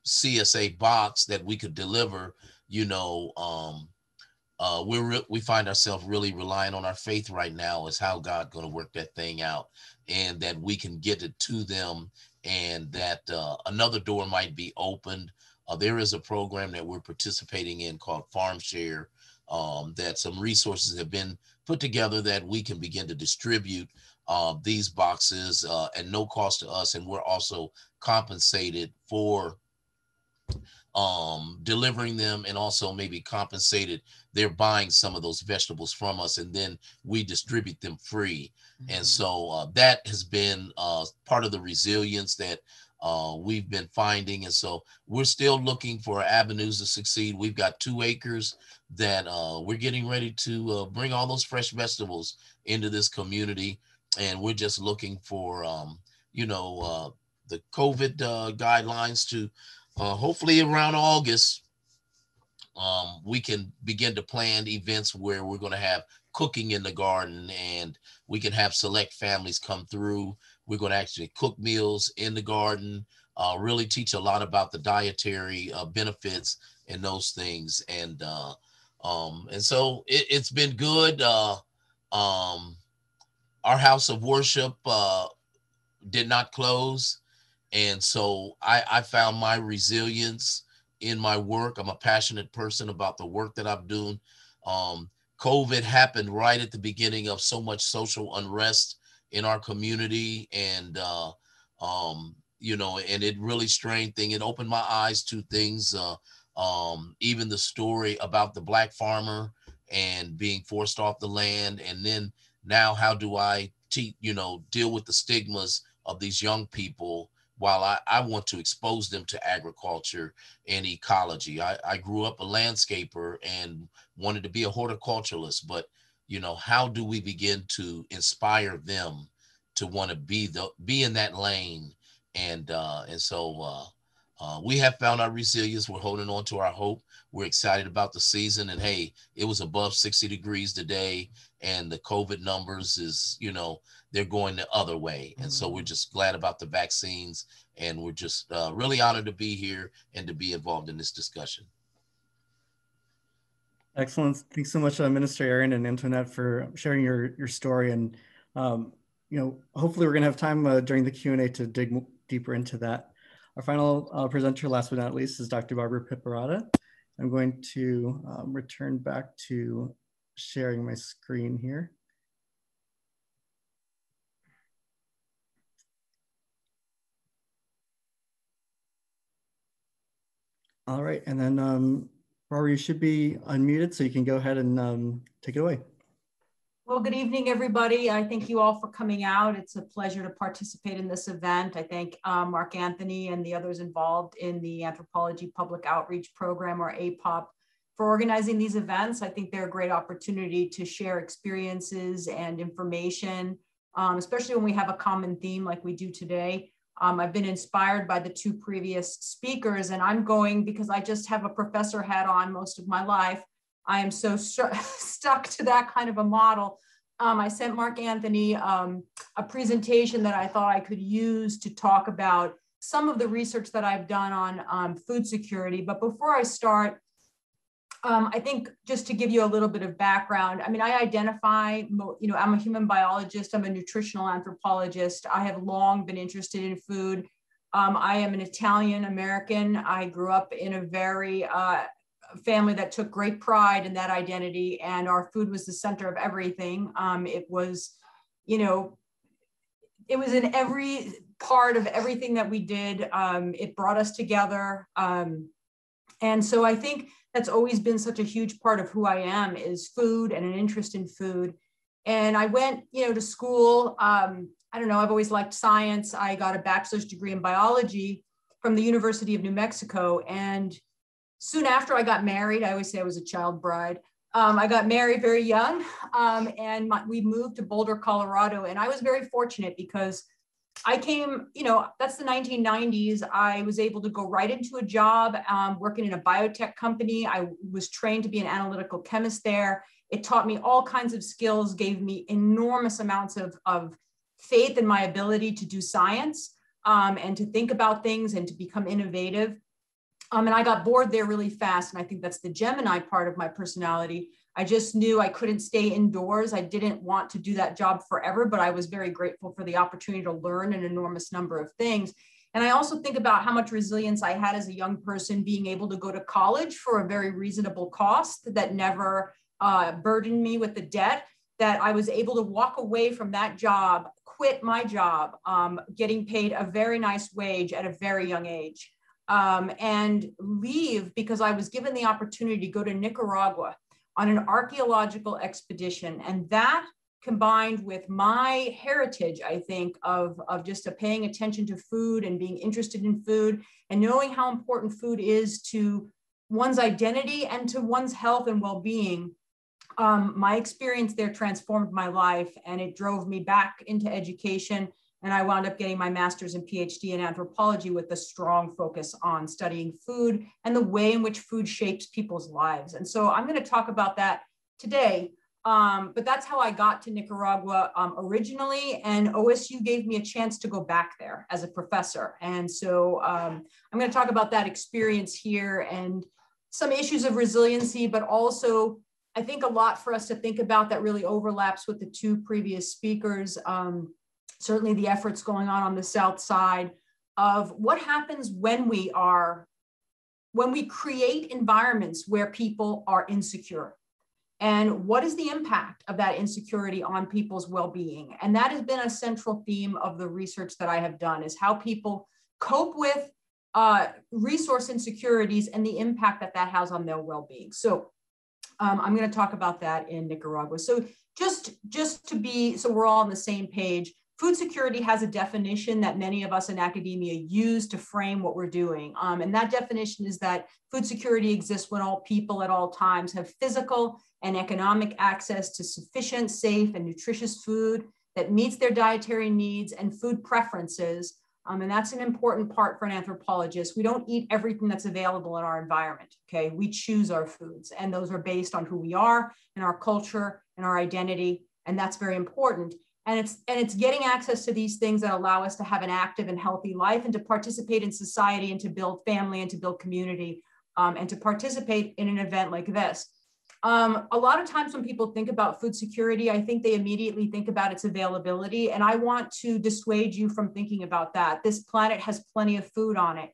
CSA box that we could deliver, you know, um, uh, we re- we find ourselves really relying on our faith right now is how God going to work that thing out, and that we can get it to them, and that uh, another door might be opened. Uh, there is a program that we're participating in called Farm Share, um, that some resources have been put together that we can begin to distribute uh, these boxes uh, at no cost to us, and we're also compensated for um, delivering them and also maybe compensated. They're buying some of those vegetables from us and then we distribute them free. Mm-hmm. And so uh, that has been uh, part of the resilience that uh, we've been finding. And so we're still looking for avenues to succeed. We've got two acres that uh, we're getting ready to uh, bring all those fresh vegetables into this community. And we're just looking for, um, you know, uh, the COVID guidelines to uh, hopefully around August, um, we can begin to plan events where we're going to have cooking in the garden and we can have select families come through. We're going to actually cook meals in the garden, uh, really teach a lot about the dietary uh, benefits and those things. And uh, um, and so it, has been good. Uh, um, our house of worship uh, did not close. And so I, I found my resilience in my work. I'm a passionate person about the work that I'm doing. Um, COVID happened right at the beginning of so much social unrest in our community. And, uh, um, you know, and it really strained. It opened my eyes to things, uh, um, even the story about the black farmer and being forced off the land. And then now, how do I, te- you know, deal with the stigmas of these young people while I, I want to expose them to agriculture and ecology. I, I grew up a landscaper and wanted to be a horticulturalist, but you know, how do we begin to inspire them to want to be the be in that lane? And uh, and so uh, uh, we have found our resilience. We're holding on to our hope. We're excited about the season. And hey, it was above 60 degrees today, and the COVID numbers is, you know, they're going the other way. And so we're mm-hmm. just glad about the vaccines, and we're just uh, really honored to be here and to be involved in this discussion. Excellent. Thanks so much, uh, Minister Aaron and Antoinette, for sharing your your story. And um, you know, hopefully, we're going to have time uh, during the Q and A to dig deeper into that. Our final uh, presenter, last but not least, is Dr. Barbara Piperata. I'm going to um, return back to sharing my screen here. All right, and then um, Barbara, you should be unmuted, so you can go ahead and um, take it away. Well, good evening, everybody. I thank you all for coming out. It's a pleasure to participate in this event. I thank uh, Mark Anthony and the others involved in the Anthropology Public Outreach Program, or APOP, for organizing these events. I think they're a great opportunity to share experiences and information, um, especially when we have a common theme like we do today. Um, I've been inspired by the two previous speakers, and I'm going because I just have a professor hat on most of my life I am so st stuck to that kind of a model. Um, I sent Mark Anthony um, a presentation that I thought I could use to talk about some of the research that I've done on um, food security. But before I start, um, I think just to give you a little bit of background, I mean, I identify, you know, I'm a human biologist, I'm a nutritional anthropologist. I have long been interested in food. Um, I am an Italian American. I grew up in a very uh, family that took great pride in that identity and our food was the center of everything um, it was you know it was in every part of everything that we did um, it brought us together um, and so i think that's always been such a huge part of who i am is food and an interest in food and i went you know to school um, i don't know i've always liked science i got a bachelor's degree in biology from the university of new mexico and soon after I got married, I always say I was a child bride. Um, I got married very young um, and my, we moved to Boulder, Colorado. And I was very fortunate because I came, you know, that's the 1990s. I was able to go right into a job um, working in a biotech company. I was trained to be an analytical chemist there. It taught me all kinds of skills, gave me enormous amounts of, of faith in my ability to do science um, and to think about things and to become innovative. Um, and I got bored there really fast. And I think that's the Gemini part of my personality. I just knew I couldn't stay indoors. I didn't want to do that job forever, but I was very grateful for the opportunity to learn an enormous number of things. And I also think about how much resilience I had as a young person being able to go to college for a very reasonable cost that never uh, burdened me with the debt, that I was able to walk away from that job, quit my job, um, getting paid a very nice wage at a very young age, um, and leave because I was given the opportunity to go to Nicaragua on an archaeological expedition. And that combined with my heritage, I think, of, of just a paying attention to food and being interested in food and knowing how important food is to one's identity and to one's health and well-being. Um, my experience there transformed my life and it drove me back into education. And I wound up getting my master's and PhD in anthropology with a strong focus on studying food and the way in which food shapes people's lives. And so I'm going to talk about that today. Um, but that's how I got to Nicaragua um, originally. And OSU gave me a chance to go back there as a professor. And so um, I'm going to talk about that experience here and some issues of resiliency, but also I think a lot for us to think about that really overlaps with the two previous speakers. Um, certainly the efforts going on on the South side of what happens when we are, when we create environments where people are insecure. And what is the impact of that insecurity on people's well-being? And that has been a central theme of the research that i have done is how people cope with uh, resource insecurities and the impact that that has on their well-being. So um, i'm going to talk about that in nicaragua. So just just to be so we're all on the same page Food security has a definition that many of us in academia use to frame what we're doing. Um, and that definition is that food security exists when all people at all times have physical and economic access to sufficient, safe, and nutritious food that meets their dietary needs and food preferences. Um, and that's an important part for an anthropologist. We don't eat everything that's available in our environment, okay? We choose our foods, and those are based on who we are and our culture and our identity, and that's very important and it's and it's getting access to these things that allow us to have an active and healthy life and to participate in society and to build family and to build community um, and to participate in an event like this. Um, a lot of times when people think about food security i think they immediately think about its availability. And i want to dissuade you from thinking about that. This planet has plenty of food on it.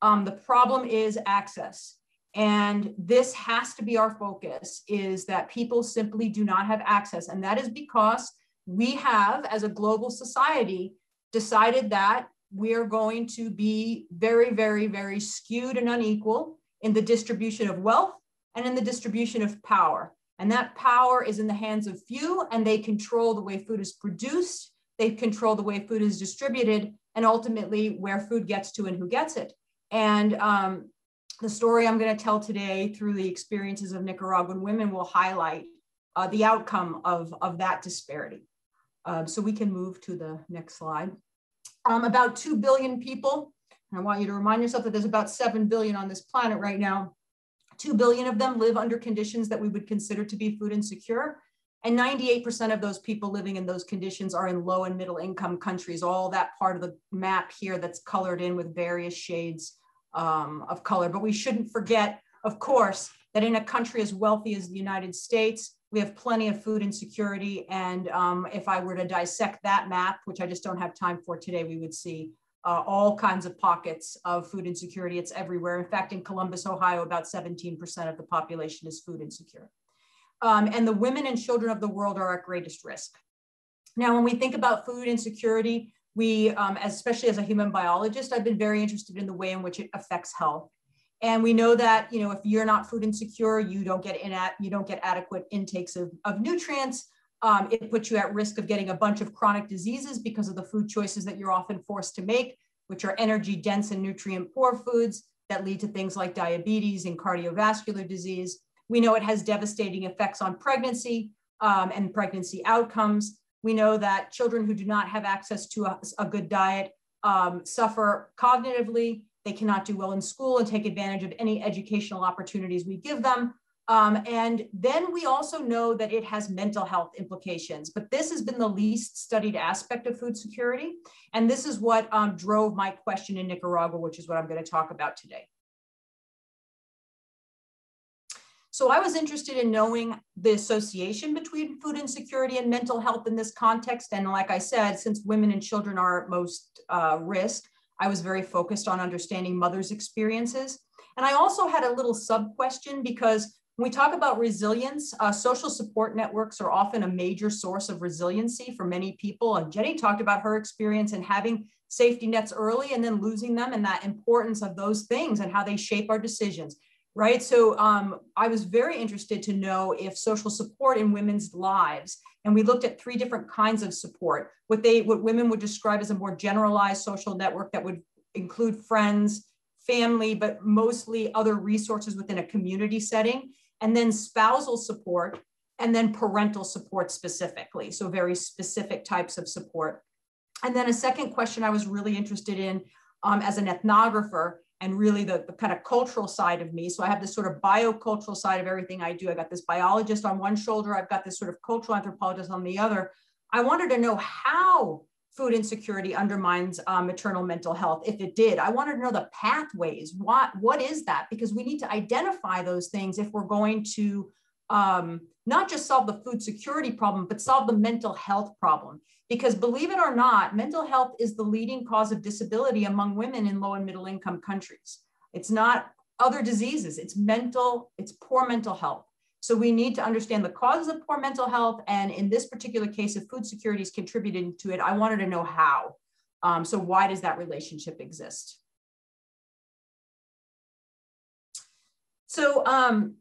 Um, the problem is access. And this has to be our focus is that people simply do not have access. And that is because we have, as a global society, decided that we are going to be very, very, very skewed and unequal in the distribution of wealth and in the distribution of power. And that power is in the hands of few, and they control the way food is produced, they control the way food is distributed, and ultimately where food gets to and who gets it. And um, the story I'm going to tell today through the experiences of Nicaraguan women will highlight uh, the outcome of, of that disparity. Um, so we can move to the next slide. Um, about 2 billion people. I want you to remind yourself that there's about 7 billion on this planet right now. 2 billion of them live under conditions that we would consider to be food insecure. And 98% of those people living in those conditions are in low and middle income countries, all that part of the map here that's colored in with various shades um, of color. But we shouldn't forget, of course, that in a country as wealthy as the United States, we have plenty of food insecurity. And um, if I were to dissect that map, which I just don't have time for today, we would see uh, all kinds of pockets of food insecurity. It's everywhere. In fact, in Columbus, Ohio, about 17% of the population is food insecure. Um, and the women and children of the world are at greatest risk. Now, when we think about food insecurity, we, um, especially as a human biologist, I've been very interested in the way in which it affects health. And we know that, you know, if you're not food insecure, you don't get in at, you don't get adequate intakes of, of nutrients. Um, it puts you at risk of getting a bunch of chronic diseases because of the food choices that you're often forced to make, which are energy dense and nutrient poor foods that lead to things like diabetes and cardiovascular disease. We know it has devastating effects on pregnancy um, and pregnancy outcomes. We know that children who do not have access to a, a good diet um, suffer cognitively they cannot do well in school and take advantage of any educational opportunities we give them. Um, and then we also know that it has mental health implications, but this has been the least studied aspect of food security. And this is what um, drove my question in Nicaragua, which is what I'm going to talk about today. So I was interested in knowing the association between food insecurity and mental health in this context. And like I said, since women and children are at most uh, risk, I was very focused on understanding mothers' experiences. And I also had a little sub question because when we talk about resilience, uh, social support networks are often a major source of resiliency for many people. And Jeni talked about her experience in having safety nets early and then losing them and that importance of those things and how they shape our decisions, right? So um, I was very interested to know if social support in women's lives, and we looked at three different kinds of support, what they, what women would describe as a more generalized social network that would include friends, family, but mostly other resources within a community setting and then spousal support, and then parental support specifically. So very specific types of support. And then a second question I was really interested in um, as an ethnographer and really the, the, kind of cultural side of me. So I have this sort of biocultural side of everything I do. I got this biologist on one shoulder. I've got this sort of cultural anthropologist on the other. I wanted to know how food insecurity undermines uh, maternal mental health if it did i wanted to know the pathways what what is that because we need to identify those things if we're going to um, not just solve the food security problem but solve the mental health problem because believe it or not mental health is the leading cause of disability among women in low and middle income countries it's not other diseases it's mental it's poor mental health so we need to understand the causes of poor mental health. And in this particular case, if food security is contributing to it, I wanted to know how. Um, so why does that relationship exist? So um,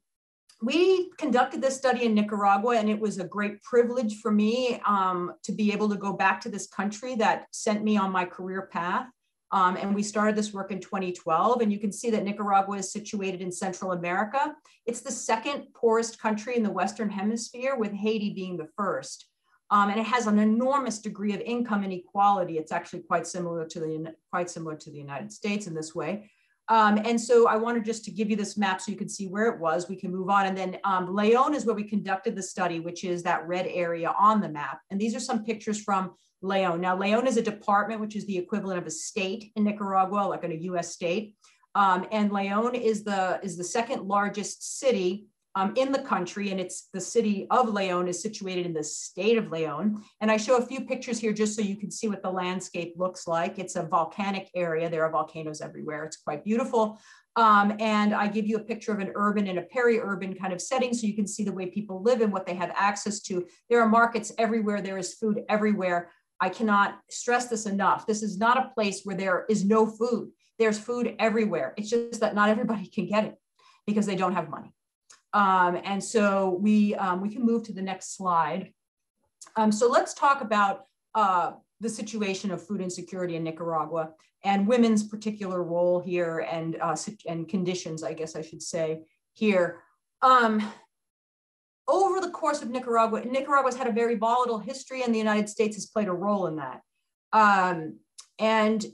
we conducted this study in Nicaragua, and it was a great privilege for me um, to be able to go back to this country that sent me on my career path. Um, and we started this work in 2012. And you can see that Nicaragua is situated in Central America. It's the second poorest country in the Western Hemisphere, with Haiti being the first. Um, and it has an enormous degree of income inequality. It's actually quite similar to the quite similar to the United States in this way. Um, and so I wanted just to give you this map so you can see where it was. We can move on. And then um, Leon is where we conducted the study, which is that red area on the map. And these are some pictures from Leon. Now, Leon is a department, which is the equivalent of a state in Nicaragua, like in a US state. Um, and Leon is the, is the second largest city um, in the country, and it's the city of Leon is situated in the state of Leon. And I show a few pictures here just so you can see what the landscape looks like. It's a volcanic area. There are volcanoes everywhere. It's quite beautiful. Um, and I give you a picture of an urban and a peri-urban kind of setting so you can see the way people live and what they have access to. There are markets everywhere. There is food everywhere. I cannot stress this enough. This is not a place where there is no food. There's food everywhere. It's just that not everybody can get it because they don't have money. Um, and so we, um, we can move to the next slide. Um, so let's talk about uh, the situation of food insecurity in Nicaragua and women's particular role here and, uh, and conditions, I guess I should say here. Um, over the course of Nicaragua, Nicaragua's had a very volatile history, and the United States has played a role in that. Um, and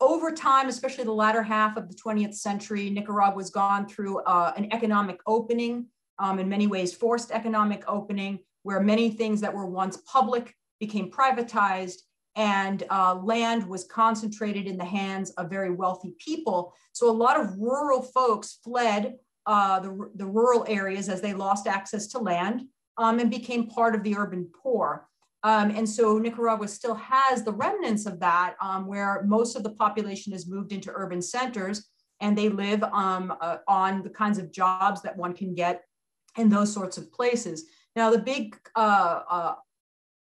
over time, especially the latter half of the 20th century, Nicaragua's gone through uh, an economic opening, um, in many ways, forced economic opening, where many things that were once public became privatized and uh, land was concentrated in the hands of very wealthy people. So a lot of rural folks fled uh, the, the rural areas as they lost access to land um, and became part of the urban poor. Um, and so Nicaragua still has the remnants of that, um, where most of the population has moved into urban centers and they live um, uh, on the kinds of jobs that one can get in those sorts of places. Now, the big uh, uh,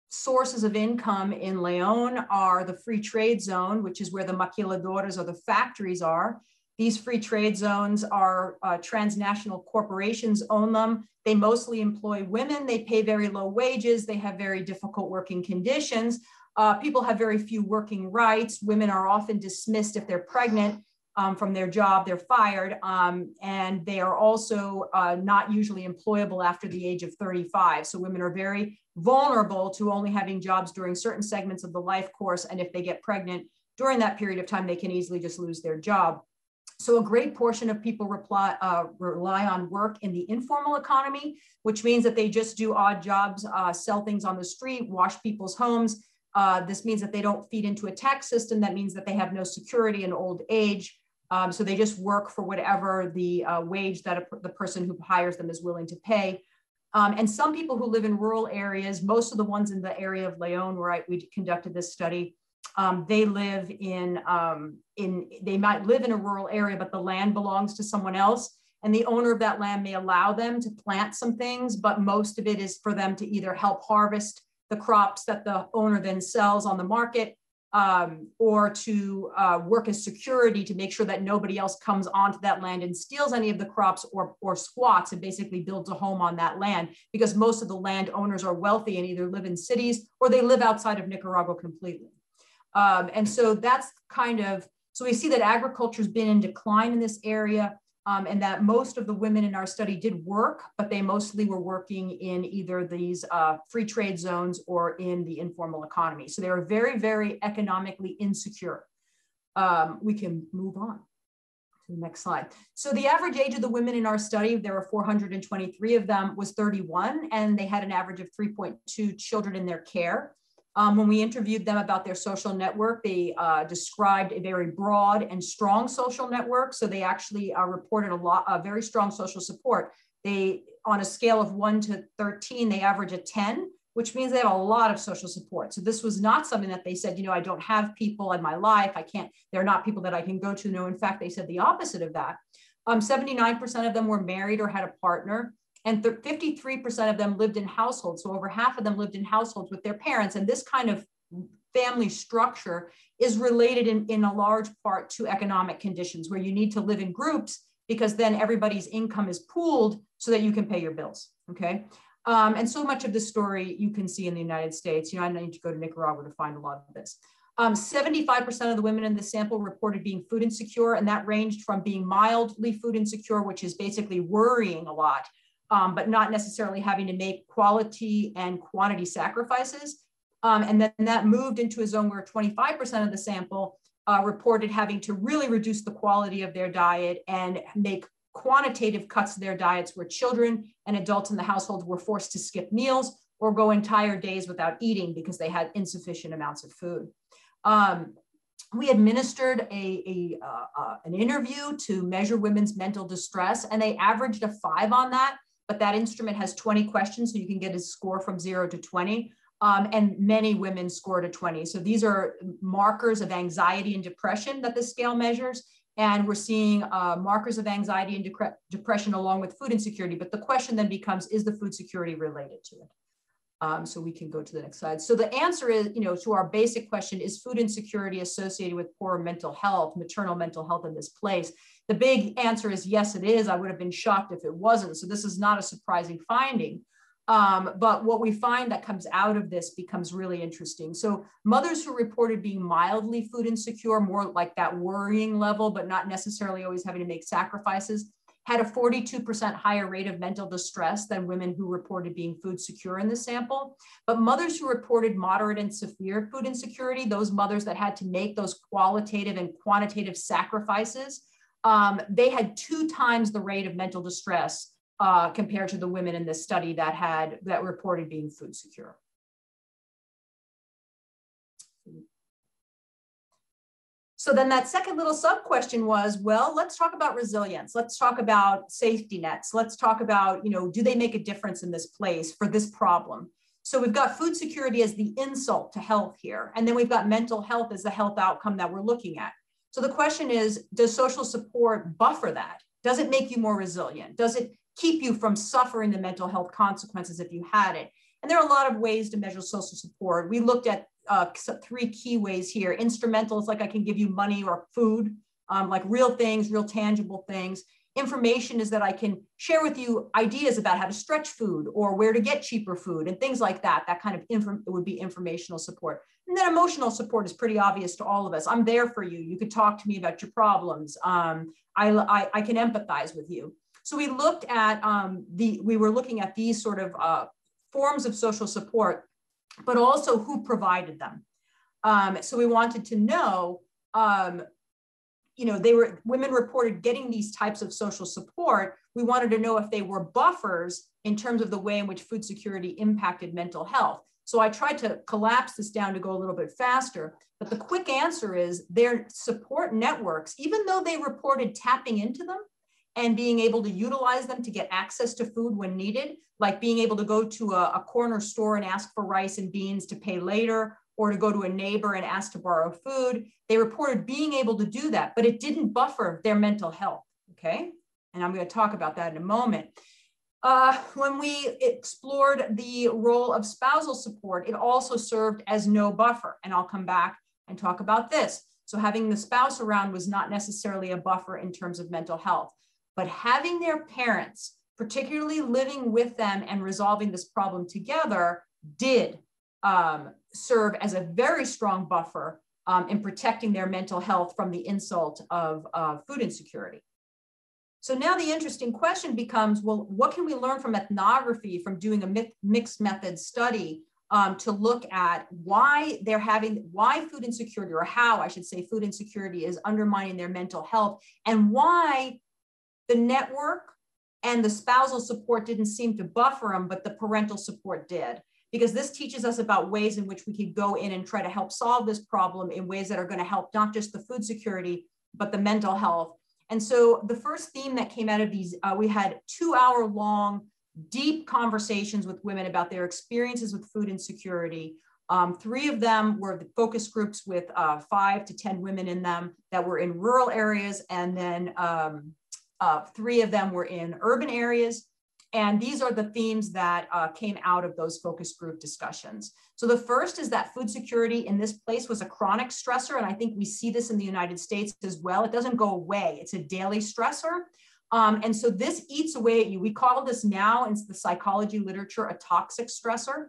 sources of income in Leon are the free trade zone, which is where the maquiladoras or the factories are, these free trade zones are uh, transnational corporations own them. They mostly employ women. They pay very low wages. They have very difficult working conditions. Uh, people have very few working rights. Women are often dismissed if they're pregnant um, from their job, they're fired. Um, and they are also uh, not usually employable after the age of 35. So women are very vulnerable to only having jobs during certain segments of the life course. And if they get pregnant during that period of time, they can easily just lose their job. So a great portion of people reply, uh, rely on work in the informal economy, which means that they just do odd jobs, uh, sell things on the street, wash people's homes. Uh, this means that they don't feed into a tax system. That means that they have no security in old age. Um, so they just work for whatever the uh, wage that a, the person who hires them is willing to pay. Um, and some people who live in rural areas, most of the ones in the area of Leon where I, we conducted this study, um, they live in, um, in, they might live in a rural area, but the land belongs to someone else. And the owner of that land may allow them to plant some things, but most of it is for them to either help harvest the crops that the owner then sells on the market um, or to uh, work as security to make sure that nobody else comes onto that land and steals any of the crops or, or squats and basically builds a home on that land because most of the landowners are wealthy and either live in cities or they live outside of Nicaragua completely. Um, and so that's kind of, so we see that agriculture has been in decline in this area um, and that most of the women in our study did work, but they mostly were working in either these uh, free trade zones or in the informal economy. So they were very, very economically insecure. Um, we can move on to the next slide. So the average age of the women in our study, there were 423 of them, was 31, and they had an average of 3.2 children in their care. Um, when we interviewed them about their social network, they uh, described a very broad and strong social network. So they actually uh, reported a lot, a very strong social support. They, on a scale of one to 13, they average a 10, which means they have a lot of social support. So this was not something that they said, you know, I don't have people in my life. I can't, they're not people that I can go to. No, in fact, they said the opposite of that. 79% um, of them were married or had a partner and 53% of them lived in households. So over half of them lived in households with their parents. And this kind of family structure is related in, in a large part to economic conditions where you need to live in groups because then everybody's income is pooled so that you can pay your bills. Okay. Um, and so much of the story you can see in the United States. You know, I need to go to Nicaragua to find a lot of this. 75% um, of the women in the sample reported being food insecure, and that ranged from being mildly food insecure, which is basically worrying a lot, um, but not necessarily having to make quality and quantity sacrifices. Um, and then that moved into a zone where 25% of the sample uh, reported having to really reduce the quality of their diet and make quantitative cuts to their diets where children and adults in the household were forced to skip meals or go entire days without eating because they had insufficient amounts of food. Um, we administered a, a uh, uh, an interview to measure women's mental distress, and they averaged a five on that but that instrument has 20 questions, so you can get a score from zero to 20. Um, and many women scored a 20. So these are markers of anxiety and depression that the scale measures. And we're seeing uh, markers of anxiety and de depression along with food insecurity. But the question then becomes, is the food security related to it? Um, so we can go to the next slide. So the answer is, you know, to our basic question, is food insecurity associated with poor mental health, maternal mental health in this place? The big answer is yes, it is. I would have been shocked if it wasn't. So this is not a surprising finding. Um, but what we find that comes out of this becomes really interesting. So mothers who reported being mildly food insecure, more like that worrying level, but not necessarily always having to make sacrifices, had a 42% higher rate of mental distress than women who reported being food secure in the sample. But mothers who reported moderate and severe food insecurity, those mothers that had to make those qualitative and quantitative sacrifices, um, they had two times the rate of mental distress uh, compared to the women in this study that had that reported being food secure. So then that second little sub question was, well, let's talk about resilience. Let's talk about safety nets. Let's talk about, you know, do they make a difference in this place for this problem? So we've got food security as the insult to health here. And then we've got mental health as the health outcome that we're looking at. So the question is, does social support buffer that? Does it make you more resilient? Does it keep you from suffering the mental health consequences if you had it? And there are a lot of ways to measure social support. We looked at uh, three key ways here. Instrumental is like I can give you money or food, um, like real things, real tangible things. Information is that I can share with you ideas about how to stretch food or where to get cheaper food and things like that. That kind of info would be informational support. And then emotional support is pretty obvious to all of us. I'm there for you. You could talk to me about your problems. Um, I, I, I, can empathize with you. So we looked at um, the, we were looking at these sort of uh, forms of social support, but also who provided them. Um, so we wanted to know um, you know, they were women reported getting these types of social support. We wanted to know if they were buffers in terms of the way in which food security impacted mental health. So I tried to collapse this down to go a little bit faster. But the quick answer is their support networks, even though they reported tapping into them and being able to utilize them to get access to food when needed, like being able to go to a, a corner store and ask for rice and beans to pay later, or to go to a neighbor and ask to borrow food. They reported being able to do that, but it didn't buffer their mental health. Okay. And I'm going to talk about that in a moment. Uh, when we explored the role of spousal support, it also served as no buffer. And I'll come back and talk about this. So having the spouse around was not necessarily a buffer in terms of mental health, but having their parents, particularly living with them and resolving this problem together, did um, serve as a very strong buffer um, in protecting their mental health from the insult of uh, food insecurity. So now the interesting question becomes, well, what can we learn from ethnography, from doing a mixed method study um, to look at why they're having, why food insecurity, or how I should say food insecurity is undermining their mental health, and why the network and the spousal support didn't seem to buffer them, but the parental support did. Because this teaches us about ways in which we could go in and try to help solve this problem in ways that are going to help not just the food security, but the mental health and so the first theme that came out of these, uh, we had two hour long, deep conversations with women about their experiences with food insecurity. Um, three of them were the focus groups with uh, five to 10 women in them that were in rural areas. And then um, uh, three of them were in urban areas. And these are the themes that uh, came out of those focus group discussions. So the first is that food security in this place was a chronic stressor. And I think we see this in the United States as well. It doesn't go away, it's a daily stressor. Um, and so this eats away at you. We call this now in the psychology literature a toxic stressor.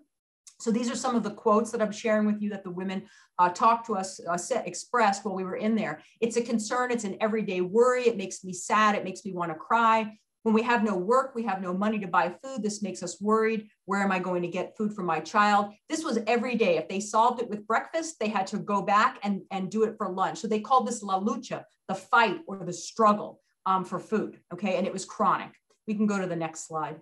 So these are some of the quotes that I'm sharing with you that the women uh, talked to us, uh, expressed while we were in there. It's a concern. It's an everyday worry. It makes me sad. It makes me want to cry. When we have no work, we have no money to buy food. This makes us worried. Where am I going to get food for my child? This was every day. If they solved it with breakfast, they had to go back and, and do it for lunch. So they called this la lucha, the fight or the struggle um, for food. Okay. And it was chronic. We can go to the next slide.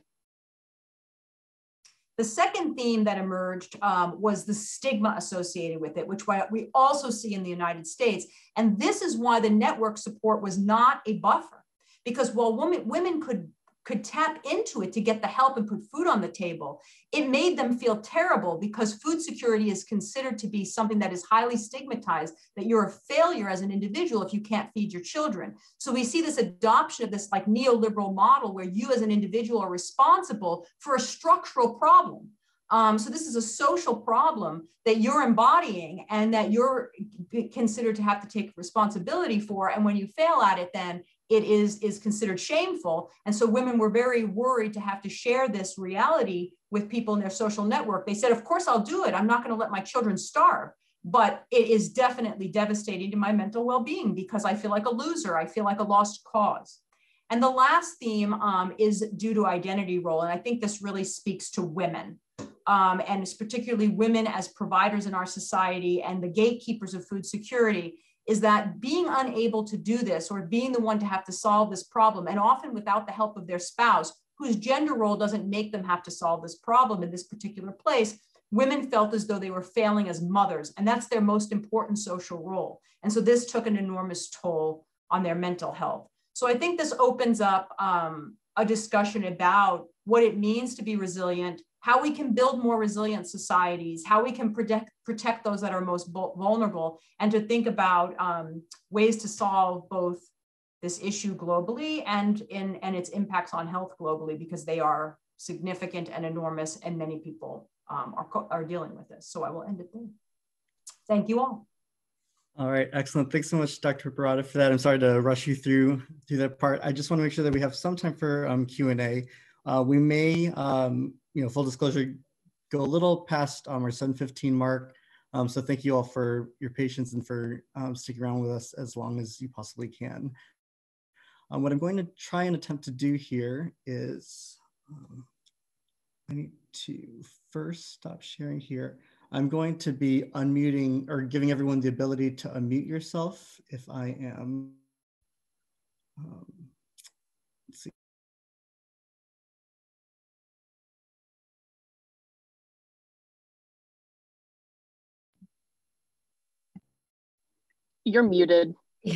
The second theme that emerged um, was the stigma associated with it, which we also see in the United States. And this is why the network support was not a buffer because while women, women could could tap into it to get the help and put food on the table, it made them feel terrible because food security is considered to be something that is highly stigmatized, that you're a failure as an individual if you can't feed your children. So we see this adoption of this like neoliberal model where you as an individual are responsible for a structural problem. Um, so this is a social problem that you're embodying and that you're considered to have to take responsibility for. And when you fail at it, then it is, is considered shameful. And so women were very worried to have to share this reality with people in their social network. They said, Of course, I'll do it. I'm not going to let my children starve. But it is definitely devastating to my mental well being because I feel like a loser. I feel like a lost cause. And the last theme um, is due to identity role. And I think this really speaks to women. Um, and it's particularly women as providers in our society and the gatekeepers of food security is that being unable to do this or being the one to have to solve this problem, and often without the help of their spouse, whose gender role doesn't make them have to solve this problem in this particular place, women felt as though they were failing as mothers, and that's their most important social role. And so this took an enormous toll on their mental health. So I think this opens up um, a discussion about what it means to be resilient, how we can build more resilient societies, how we can protect, protect those that are most vulnerable, and to think about um, ways to solve both this issue globally and, in, and its impacts on health globally, because they are significant and enormous, and many people um, are, are dealing with this. So I will end it there. Thank you all. All right, excellent. Thanks so much, Dr. Piperata, for that. I'm sorry to rush you through through that part. I just want to make sure that we have some time for um, Q&A. Uh, we may um, you know, full disclosure, go a little past um, our 715 mark. Um, so thank you all for your patience and for um, sticking around with us as long as you possibly can. Um, what I'm going to try and attempt to do here is, um, I need to first stop sharing here. I'm going to be unmuting or giving everyone the ability to unmute yourself if I am Um, let's see. You're muted.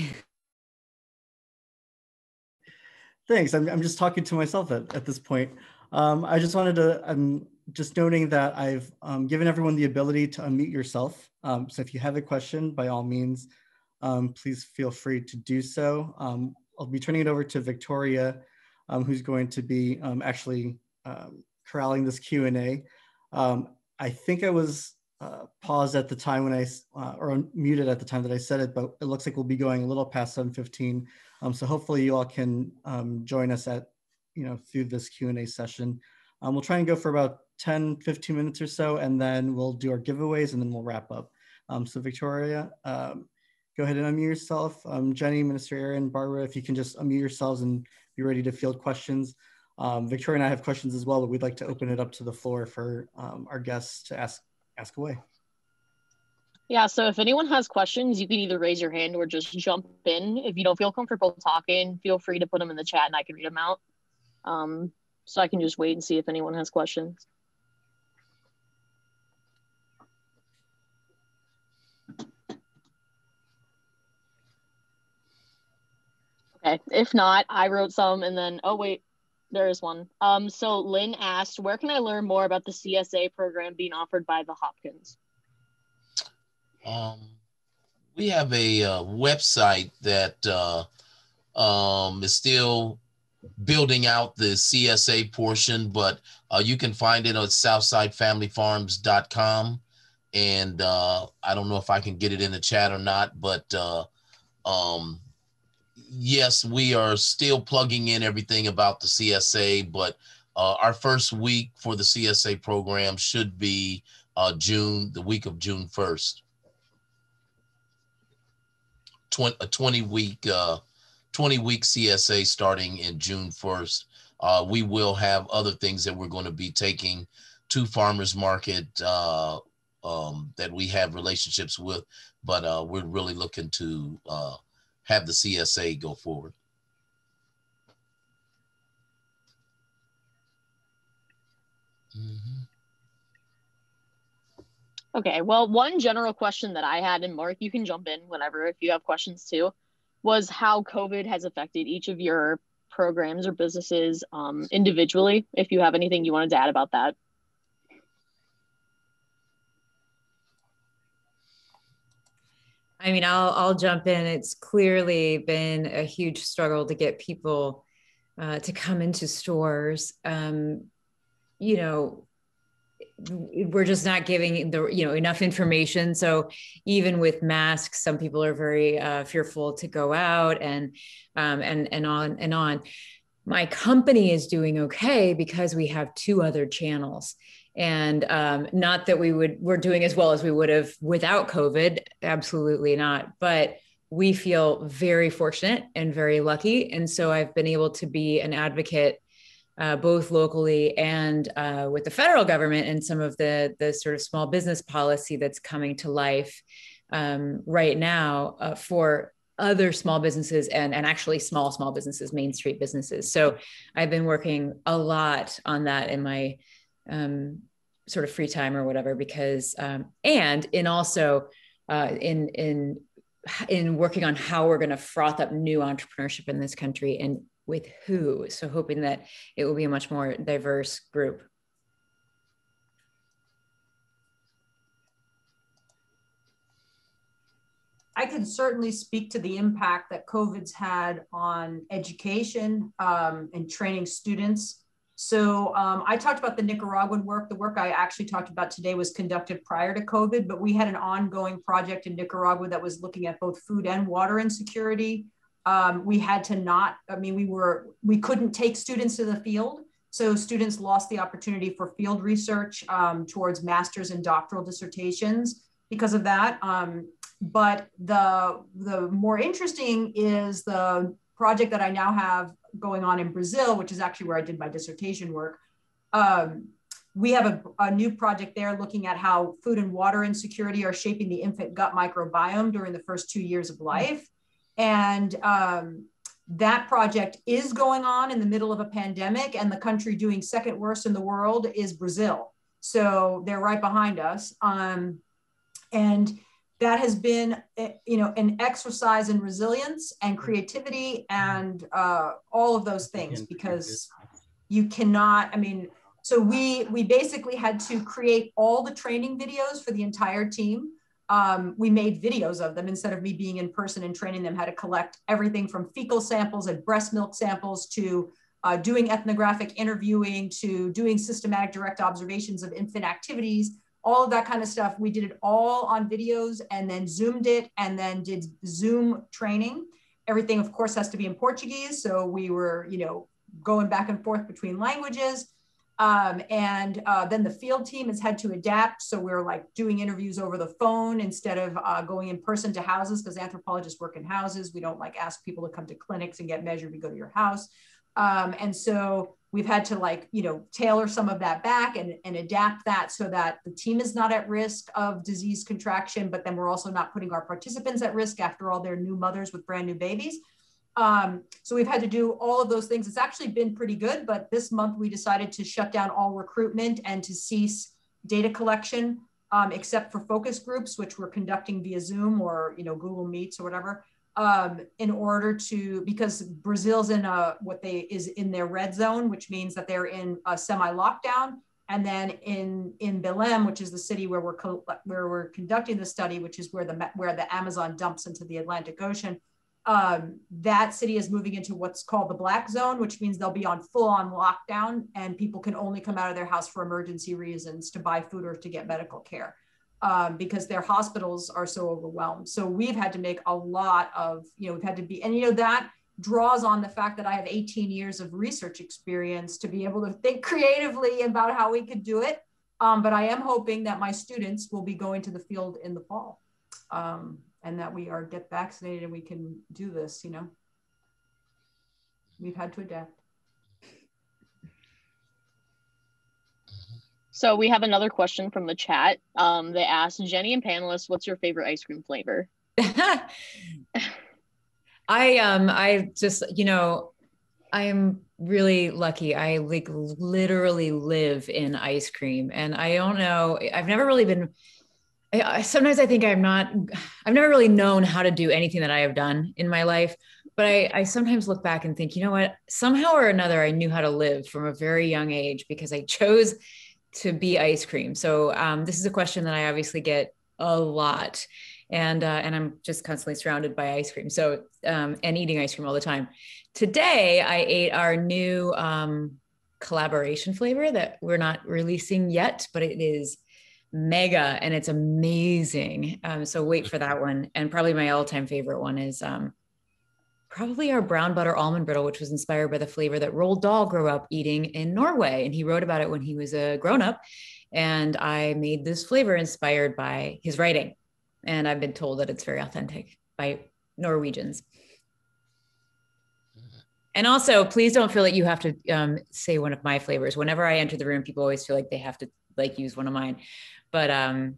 Thanks. I'm, I'm just talking to myself at, at this point. Um, I just wanted to, I'm just noting that I've um, given everyone the ability to unmute yourself. Um, so if you have a question, by all means, um, please feel free to do so. Um, I'll be turning it over to Victoria, um, who's going to be actually corralling this Q&A. I think I was uh, paused at the time when I, uh, or muted at the time that I said it, but it looks like we'll be going a little past 7.15. Um, so hopefully you all can um, join us at, you know, through this Q&A session. Um, we'll try and go for about 10, 15 minutes or so, and then we'll do our giveaways and then we'll wrap up. Um, so Victoria, um, go ahead and unmute yourself. Um, Jeni, Minister Aaron, Barbara, if you can just unmute yourselves and be ready to field questions. Victoria and I have questions as well, but we'd like to open it up to the floor for our guests to ask ask away. Yeah, so if anyone has questions, you can either raise your hand or just jump in. If you don't feel comfortable talking, feel free to put them in the chat and I can read them out. Um, so I can just wait and see if anyone has questions. Okay, if not, I wrote some and then, oh wait, there is one. Um, so Lynn asked, where can I learn more about the CSA program being offered by the Hopkins? Um, we have a uh, website that uh, um, is still building out the CSA portion, but uh, you can find it on southsidefamilyfarms.com. And uh, I don't know if I can get it in the chat or not, but uh, um, yes, we are still plugging in everything about the CSA, but uh, our first week for the CSA program should be uh, June, the week of June 1st. 20, a 20 week, uh, 20 week CSA starting in June 1st. Uh, we will have other things that we're going to be taking to farmers market uh, um, that we have relationships with, but uh, we're really looking to have the CSA go forward. Mm-hmm. Okay, well, one general question that I had, and Mark, you can jump in whenever if you have questions too, was how COVID has affected each of your programs or businesses um, individually. If you have anything you wanted to add about that. I mean, I'll I'll jump in. It's clearly been a huge struggle to get people uh, to come into stores. Um, you know, we're just not giving the you know enough information. So even with masks, some people are very uh, fearful to go out and um, and and on and on. My company is doing okay because we have two other channels and um, not that we would we're doing as well as we would have without covid absolutely not but we feel very fortunate and very lucky. And so i've been able to be an advocate uh, both locally and uh, with the federal government and some of the the sort of small business policy that's coming to life um, right now uh, for other small businesses and, and actually small small businesses main street businesses. So i've been working a lot on that in my um, sort of free time or whatever because um, and in also uh, in in in working on how we're going to froth up new entrepreneurship in this country and with who so hoping that it will be a much more diverse group I can certainly speak to the impact that COVID's had on education um, and training students. So um, I talked about the Nicaraguan work. The work I actually talked about today was conducted prior to COVID, but we had an ongoing project in Nicaragua that was looking at both food and water insecurity. Um, we had to not, I mean, we were, we couldn't take students to the field. So students lost the opportunity for field research um, towards master's and doctoral dissertations because of that. Um, but the, the more interesting is the project that I now have going on in Brazil, which is actually where I did my dissertation work. Um, we have a, a, new project there looking at how food and water insecurity are shaping the infant gut microbiome during the first two years of life. And um, that project is going on in the middle of a pandemic, and the country doing second worst in the world is Brazil. So they're right behind us. Um, and that has been, eh, you know, an exercise in resilience and creativity and uh, all of those things because you cannot. I mean, so we we basically had to create all the training videos for the entire team. Um, we made videos of them instead of me being in person and training them how to collect everything from fecal samples and breast milk samples to uh, doing ethnographic interviewing to doing systematic direct observations of infant activities, all of that kind of stuff. We did it all on videos and then zoomed it and then did Zoom training. Everything, of course, has to be in Portuguese. So we were, you know, going back and forth between languages. Um, and uh, then the field team has had to adapt. So we're like doing interviews over the phone instead of uh, going in person to houses because anthropologists work in houses. We don't like ask people to come to clinics and get measured. We go to your house. Um, and so we've had to like, you know, tailor some of that back and, and adapt that so that the team is not at risk of disease contraction, but then we're also not putting our participants at risk after all they're new mothers with brand new babies. Um, so we've had to do all of those things. It's actually been pretty good, but this month we decided to shut down all recruitment and to cease data collection, um, except for focus groups, which we're conducting via Zoom or you know Google Meets or whatever, um, in order to because Brazil's in a what they is in their red zone, which means that they're in a semi lockdown. And then in in Belém, which is the city where we're where we're conducting the study, which is where the where the Amazon dumps into the Atlantic Ocean um, that city is moving into what's called the black zone, which means they'll be on full on lockdown and people can only come out of their house for emergency reasons to buy food or to get medical care um, because their hospitals are so overwhelmed. So we've had to make a lot of, you know, we've had to be, and you know, that draws on the fact that I have 18 years of research experience to be able to think creatively about how we could do it. Um, but I am hoping that my students will be going to the field in the fall. Um, and that we are get vaccinated and we can do this, you know. We've had to adapt. So we have another question from the chat. Um, they asked Jeni and panelists, "What's your favorite ice cream flavor?" I um I just you know I'm really lucky. I like literally live in ice cream, and I don't know. I've never really been I, sometimes I think I'm not, I've never really known how to do anything that I have done in my life. But I, I sometimes look back and think, you know what? Somehow or another, I knew how to live from a very young age because I chose to be ice cream. So um, this is a question that I obviously get a lot, and uh, and I'm just constantly surrounded by ice cream. So um, and eating ice cream all the time. Today I ate our new um, collaboration flavor that we're not releasing yet, but it is mega and it's amazing. Um, so wait for that one. And probably my all-time favorite one is um, probably our brown butter almond brittle, which was inspired by the flavor that Roald Dahl grew up eating in Norway. And he wrote about it when he was a grown-up. And I made this flavor inspired by his writing. And I've been told that it's very authentic by Norwegians. And also, please don't feel like you have to um, say one of my flavors. Whenever I enter the room, people always feel like they have to like use one of mine. But um,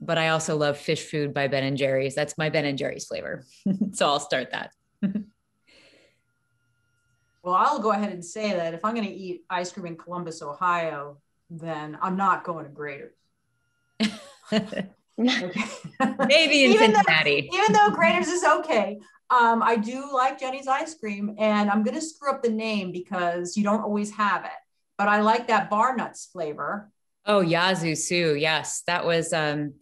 but I also love Phish Food by Ben and Jerry's. That's my Ben and Jerry's flavor. so I'll start that. well, I'll go ahead and say that if I'm going to eat ice cream in Columbus, Ohio, then I'm not going to Graeter's. Maybe in even Cincinnati. Though, even though Graeter's is okay, um, I do like Jeni's ice cream, and I'm going to screw up the name because you don't always have it. But I like that bar nuts flavor. Oh, Yazoo Sue. Yes, that was um,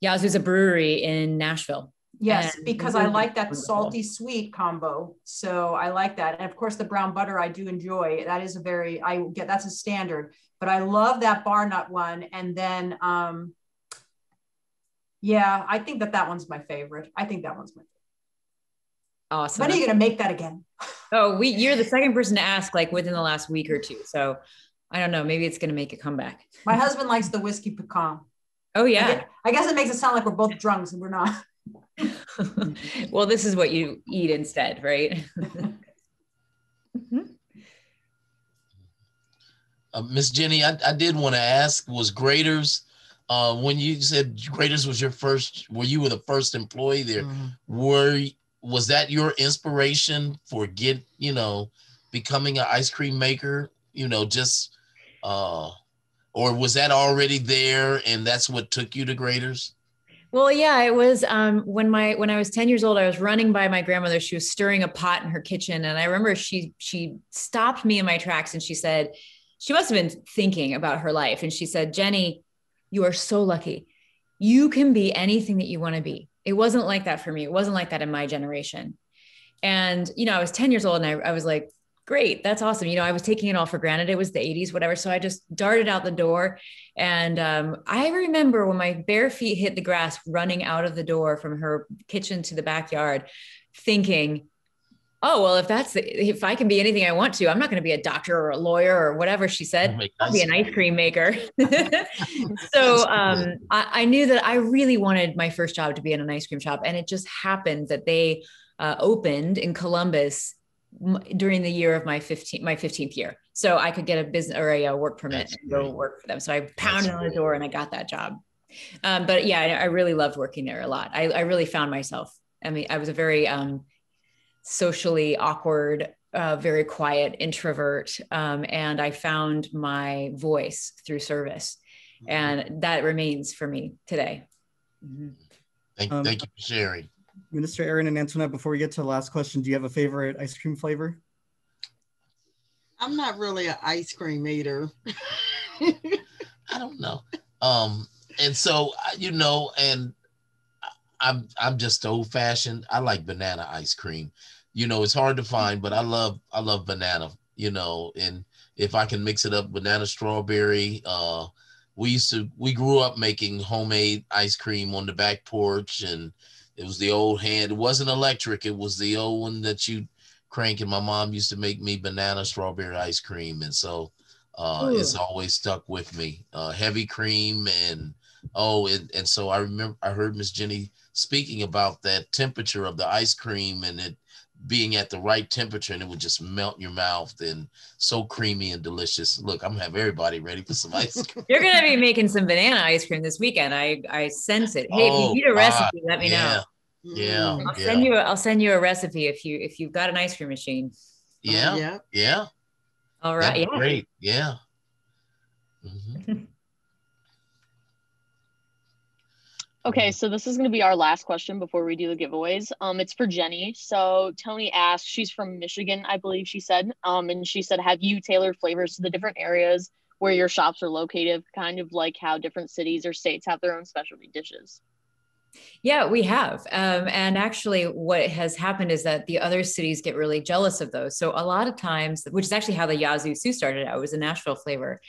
Yazoo's a brewery in Nashville. Yes, and because I like that salty sweet combo. So I like that. And of course, the brown butter I do enjoy. That is a very, I get that's a standard, but I love that bar nut one. And then, um, yeah, I think that that one's my favorite. I think that one's my favorite. Awesome. When are you going to make that again? oh, we, you're the second person to ask like within the last week or two. So I don't know. Maybe it's going to make a comeback. My husband likes the whiskey pecan. Oh yeah. I guess, I guess it makes it sound like we're both drunks and we're not. well, this is what you eat instead, right? uh, Miss Jeni, I, I did want to ask: Was Graeter's uh, when you said Graeter's was your first? Were you were the first employee there? Mm-hmm. Were was that your inspiration for get you know becoming an ice cream maker? You know, just uh, or was that already there and that's what took you to Graeter's? Well, yeah, it was um, when my when I was 10 years old, I was running by my grandmother. She was stirring a pot in her kitchen. And I remember she she stopped me in my tracks and she said, she must have been thinking about her life. And she said, Jeni, you are so lucky. You can be anything that you want to be. It wasn't like that for me. It wasn't like that in my generation. And, you know, I was 10 years old and I, I was like, great that's awesome. You know i was taking it all for granted it was the 80s whatever so i just darted out the door and um, i remember when my bare feet hit the grass running out of the door from her kitchen to the backyard thinking oh well if that's the, if i can be anything i want to i'm not going to be a doctor or a lawyer or whatever she said. I'll be an ice cream maker. So um, I, I, knew that i really wanted my first job to be in an ice cream shop and it just happened that they uh, opened in columbus during the year of my 15 my 15th year. So i could get a business or a, a work permit That's and go great. work for them. So i pounded That's on the door and i got that job. Um, but yeah I, I, really loved working there a lot. I, I, really found myself i mean i was a very um, socially awkward uh, very quiet introvert um, and i found my voice through service. Mm-hmm. and that remains for me today. Mm-hmm. thank, um, thank you for sharing Minister Aaron and Antoinette, before we get to the last question, do you have a favorite ice cream flavor? I'm not really an ice cream eater. I don't know. Um, and so you know, and I'm I'm just old fashioned. I like banana ice cream. You know, it's hard to find, but I love I love banana. You know, and if I can mix it up, banana strawberry. Uh, we used to we grew up making homemade ice cream on the back porch and it was the old hand. It wasn't electric. It was the old one that you crank. And my mom used to make me banana strawberry ice cream, and so uh, it's always stuck with me. Uh, heavy cream and oh, and, and so I remember I heard Miss Jeni speaking about that temperature of the ice cream and it being at the right temperature and it would just melt in your mouth and so creamy and delicious. Look, I'm gonna have everybody ready for some ice cream. You're gonna be making some banana ice cream this weekend. I I sense it. Hey, oh, if you oh, need a recipe, let me yeah. know. Yeah. I'll yeah. send you a, I'll send you a recipe if you if you've got an ice cream machine. Yeah. yeah. Yeah. All right. yeah. Great. Yeah. Mm-hmm. Okay, so this is going to be our last question before we do the giveaways. Um, it's for Jeni. So Tony asked, she's from Michigan, I believe she said. Um, and she said, have you tailored flavors to the different areas where your shops are located, kind of like how different cities or states have their own specialty dishes? Yeah, we have. Um, and actually, what has happened is that the other cities get really jealous of those. So, a lot of times, which is actually how the Yazoo Sue started out, was a Nashville flavor.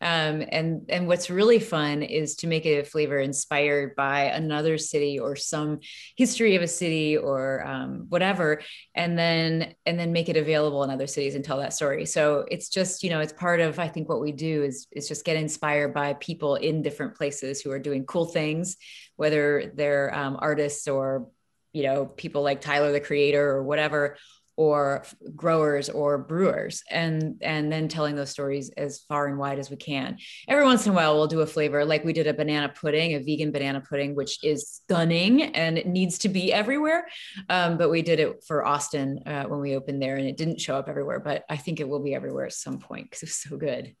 Um, and, and what's really fun is to make a flavor inspired by another city or some history of a city or um, whatever, and then and then make it available in other cities and tell that story. So it's just you know it's part of I think what we do is is just get inspired by people in different places who are doing cool things whether they're um, artists or you know people like Tyler the Creator or whatever, or growers or brewers, and and then telling those stories as far and wide as we can. Every once in a while, we'll do a flavor like we did a banana pudding, a vegan banana pudding, which is stunning and it needs to be everywhere. Um, but we did it for Austin uh, when we opened there, and it didn't show up everywhere. But I think it will be everywhere at some point because it's so good.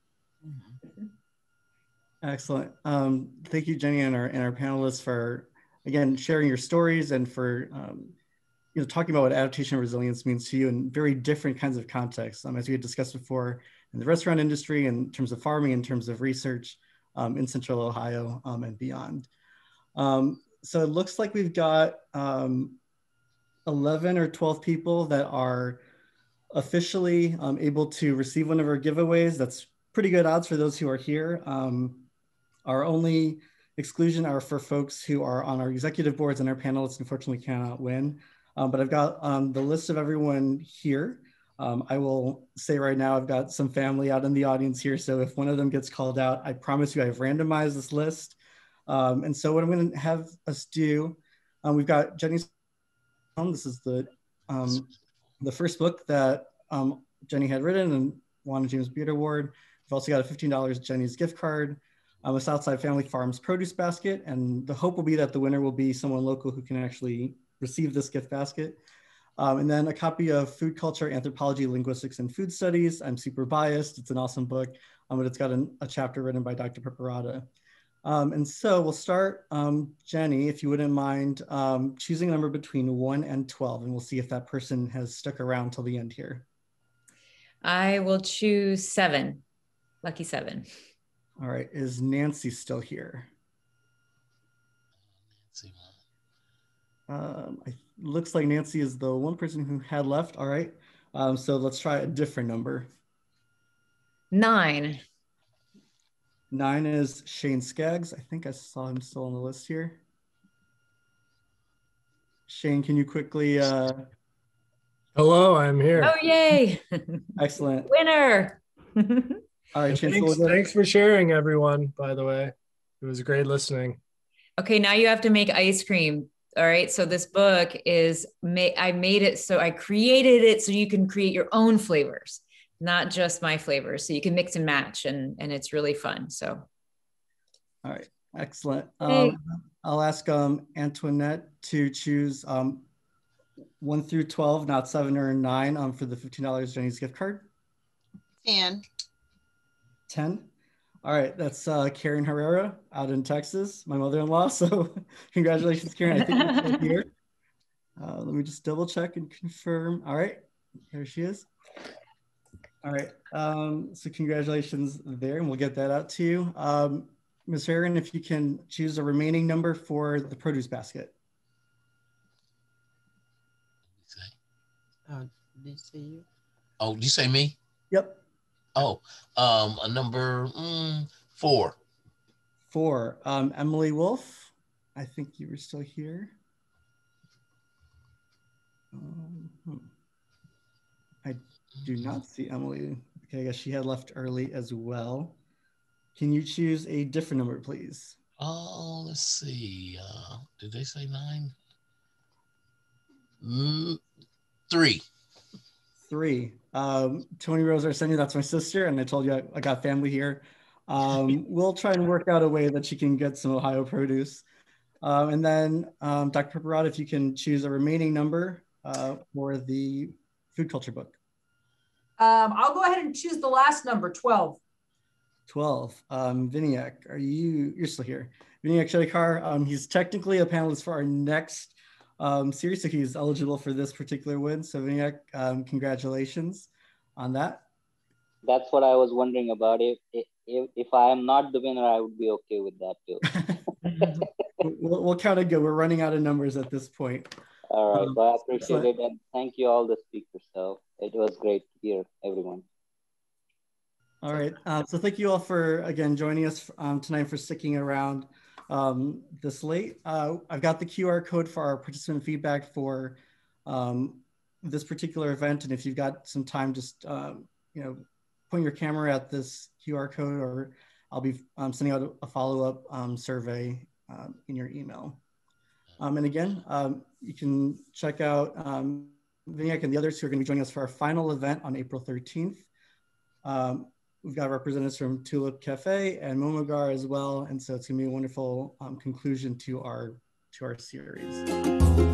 Mm-hmm. Excellent. Um, thank you, Jeni, and our and our panelists for again sharing your stories and for um, you know talking about what adaptation and resilience means to you in very different kinds of contexts. Um, as we had discussed before, in the restaurant industry, in terms of farming, in terms of research um, in Central Ohio um, and beyond. Um, so it looks like we've got 11 or 12 people that are officially able to receive one of our giveaways. That's pretty good odds for those who are here. Um, our only exclusion are for folks who are on our executive boards and our panelists unfortunately cannot win. Um, but I've got um, the list of everyone here. Um, I will say right now, I've got some family out in the audience here. So if one of them gets called out, I promise you I've randomized this list. Um, and so what I'm gonna have us do, um, we've got Jeni's, this is the, um, the first book that Jeni had written and won a James Beard Award. We've also got a $15 Jeni's gift card um, a Southside Family Farms produce basket. And the hope will be that the winner will be someone local who can actually receive this gift basket. Um, and then a copy of Food Culture, Anthropology, Linguistics, and Food Studies. I'm super biased. It's an awesome book, um, but it's got an, a chapter written by Dr. Piperata. Um, and so we'll start, um, Jeni, if you wouldn't mind um, choosing a number between 1 and 12, and we'll see if that person has stuck around till the end here. I will choose seven. Lucky seven. All right. Is Nancy still here? Nancy. Um, I, looks like Nancy is the one person who had left. All right. Um, so let's try a different number. Nine. Nine is Shane Skaggs. I think I saw him still on the list here. Shane, can you quickly? Uh... Hello, I'm here. Oh, yay. Excellent. Winner. All right, thanks, thanks for sharing, everyone, by the way. It was great listening. Okay, now you have to make ice cream. All right. So this book is made I made it so I created it so you can create your own flavors, not just my flavors. So you can mix and match and and it's really fun. So all right. Excellent. Hey. Um, I'll ask um, Antoinette to choose um, one through 12, not seven or nine um, for the $15 Jeni's gift card. 10. 10. All right, that's uh, Karen Herrera out in Texas, my mother-in-law. So congratulations, Karen. I think you're here. Uh, let me just double check and confirm. All right, there she is. All right, um, so congratulations there, and we'll get that out to you. Um, Ms. Herron, if you can choose a remaining number for the produce basket. Uh, did you say you? Oh, did you say me? Yep. Oh, um, a number mm, four. Four. Um, Emily Wolf. I think you were still here. Um, hmm. I do not see Emily. Okay, I guess she had left early as well. Can you choose a different number, please? Oh, let's see. Uh, did they say nine? Mm, three. Three. Um, Tony Rose Arsenio, that's my sister, and I told you I, I got family here. Um, we'll try and work out a way that she can get some Ohio produce. Um, and then um, Dr. Piperata, if you can choose a remaining number uh, for the food culture book. Um, I'll go ahead and choose the last number, 12. 12. Um, Vinayak, are you, you're still here. Vinayak Shedikar, um, he's technically a panelist for our next um, so he's eligible for this particular win. So Vinayak, um, congratulations on that. That's what I was wondering about. If, if, if I am not the winner, I would be okay with that too. we'll, we'll count it good. We're running out of numbers at this point. All right, um, so I appreciate it. And thank you all the speakers. So it was great to hear everyone. All right. Uh, so thank you all for, again, joining us um, tonight for sticking around um, this late. Uh, I've got the QR code for our participant feedback for um, this particular event. And if you've got some time, just, um, you know, point your camera at this QR code or I'll be um, sending out a, follow-up um, survey in your email. and again, you can check out um, Vinayak and the others who are going to be joining us for our final event on April 13th. We've got representatives from Tulip Cafe and Momo Ghar as well. And so it's gonna be a wonderful um, conclusion to our, to our series.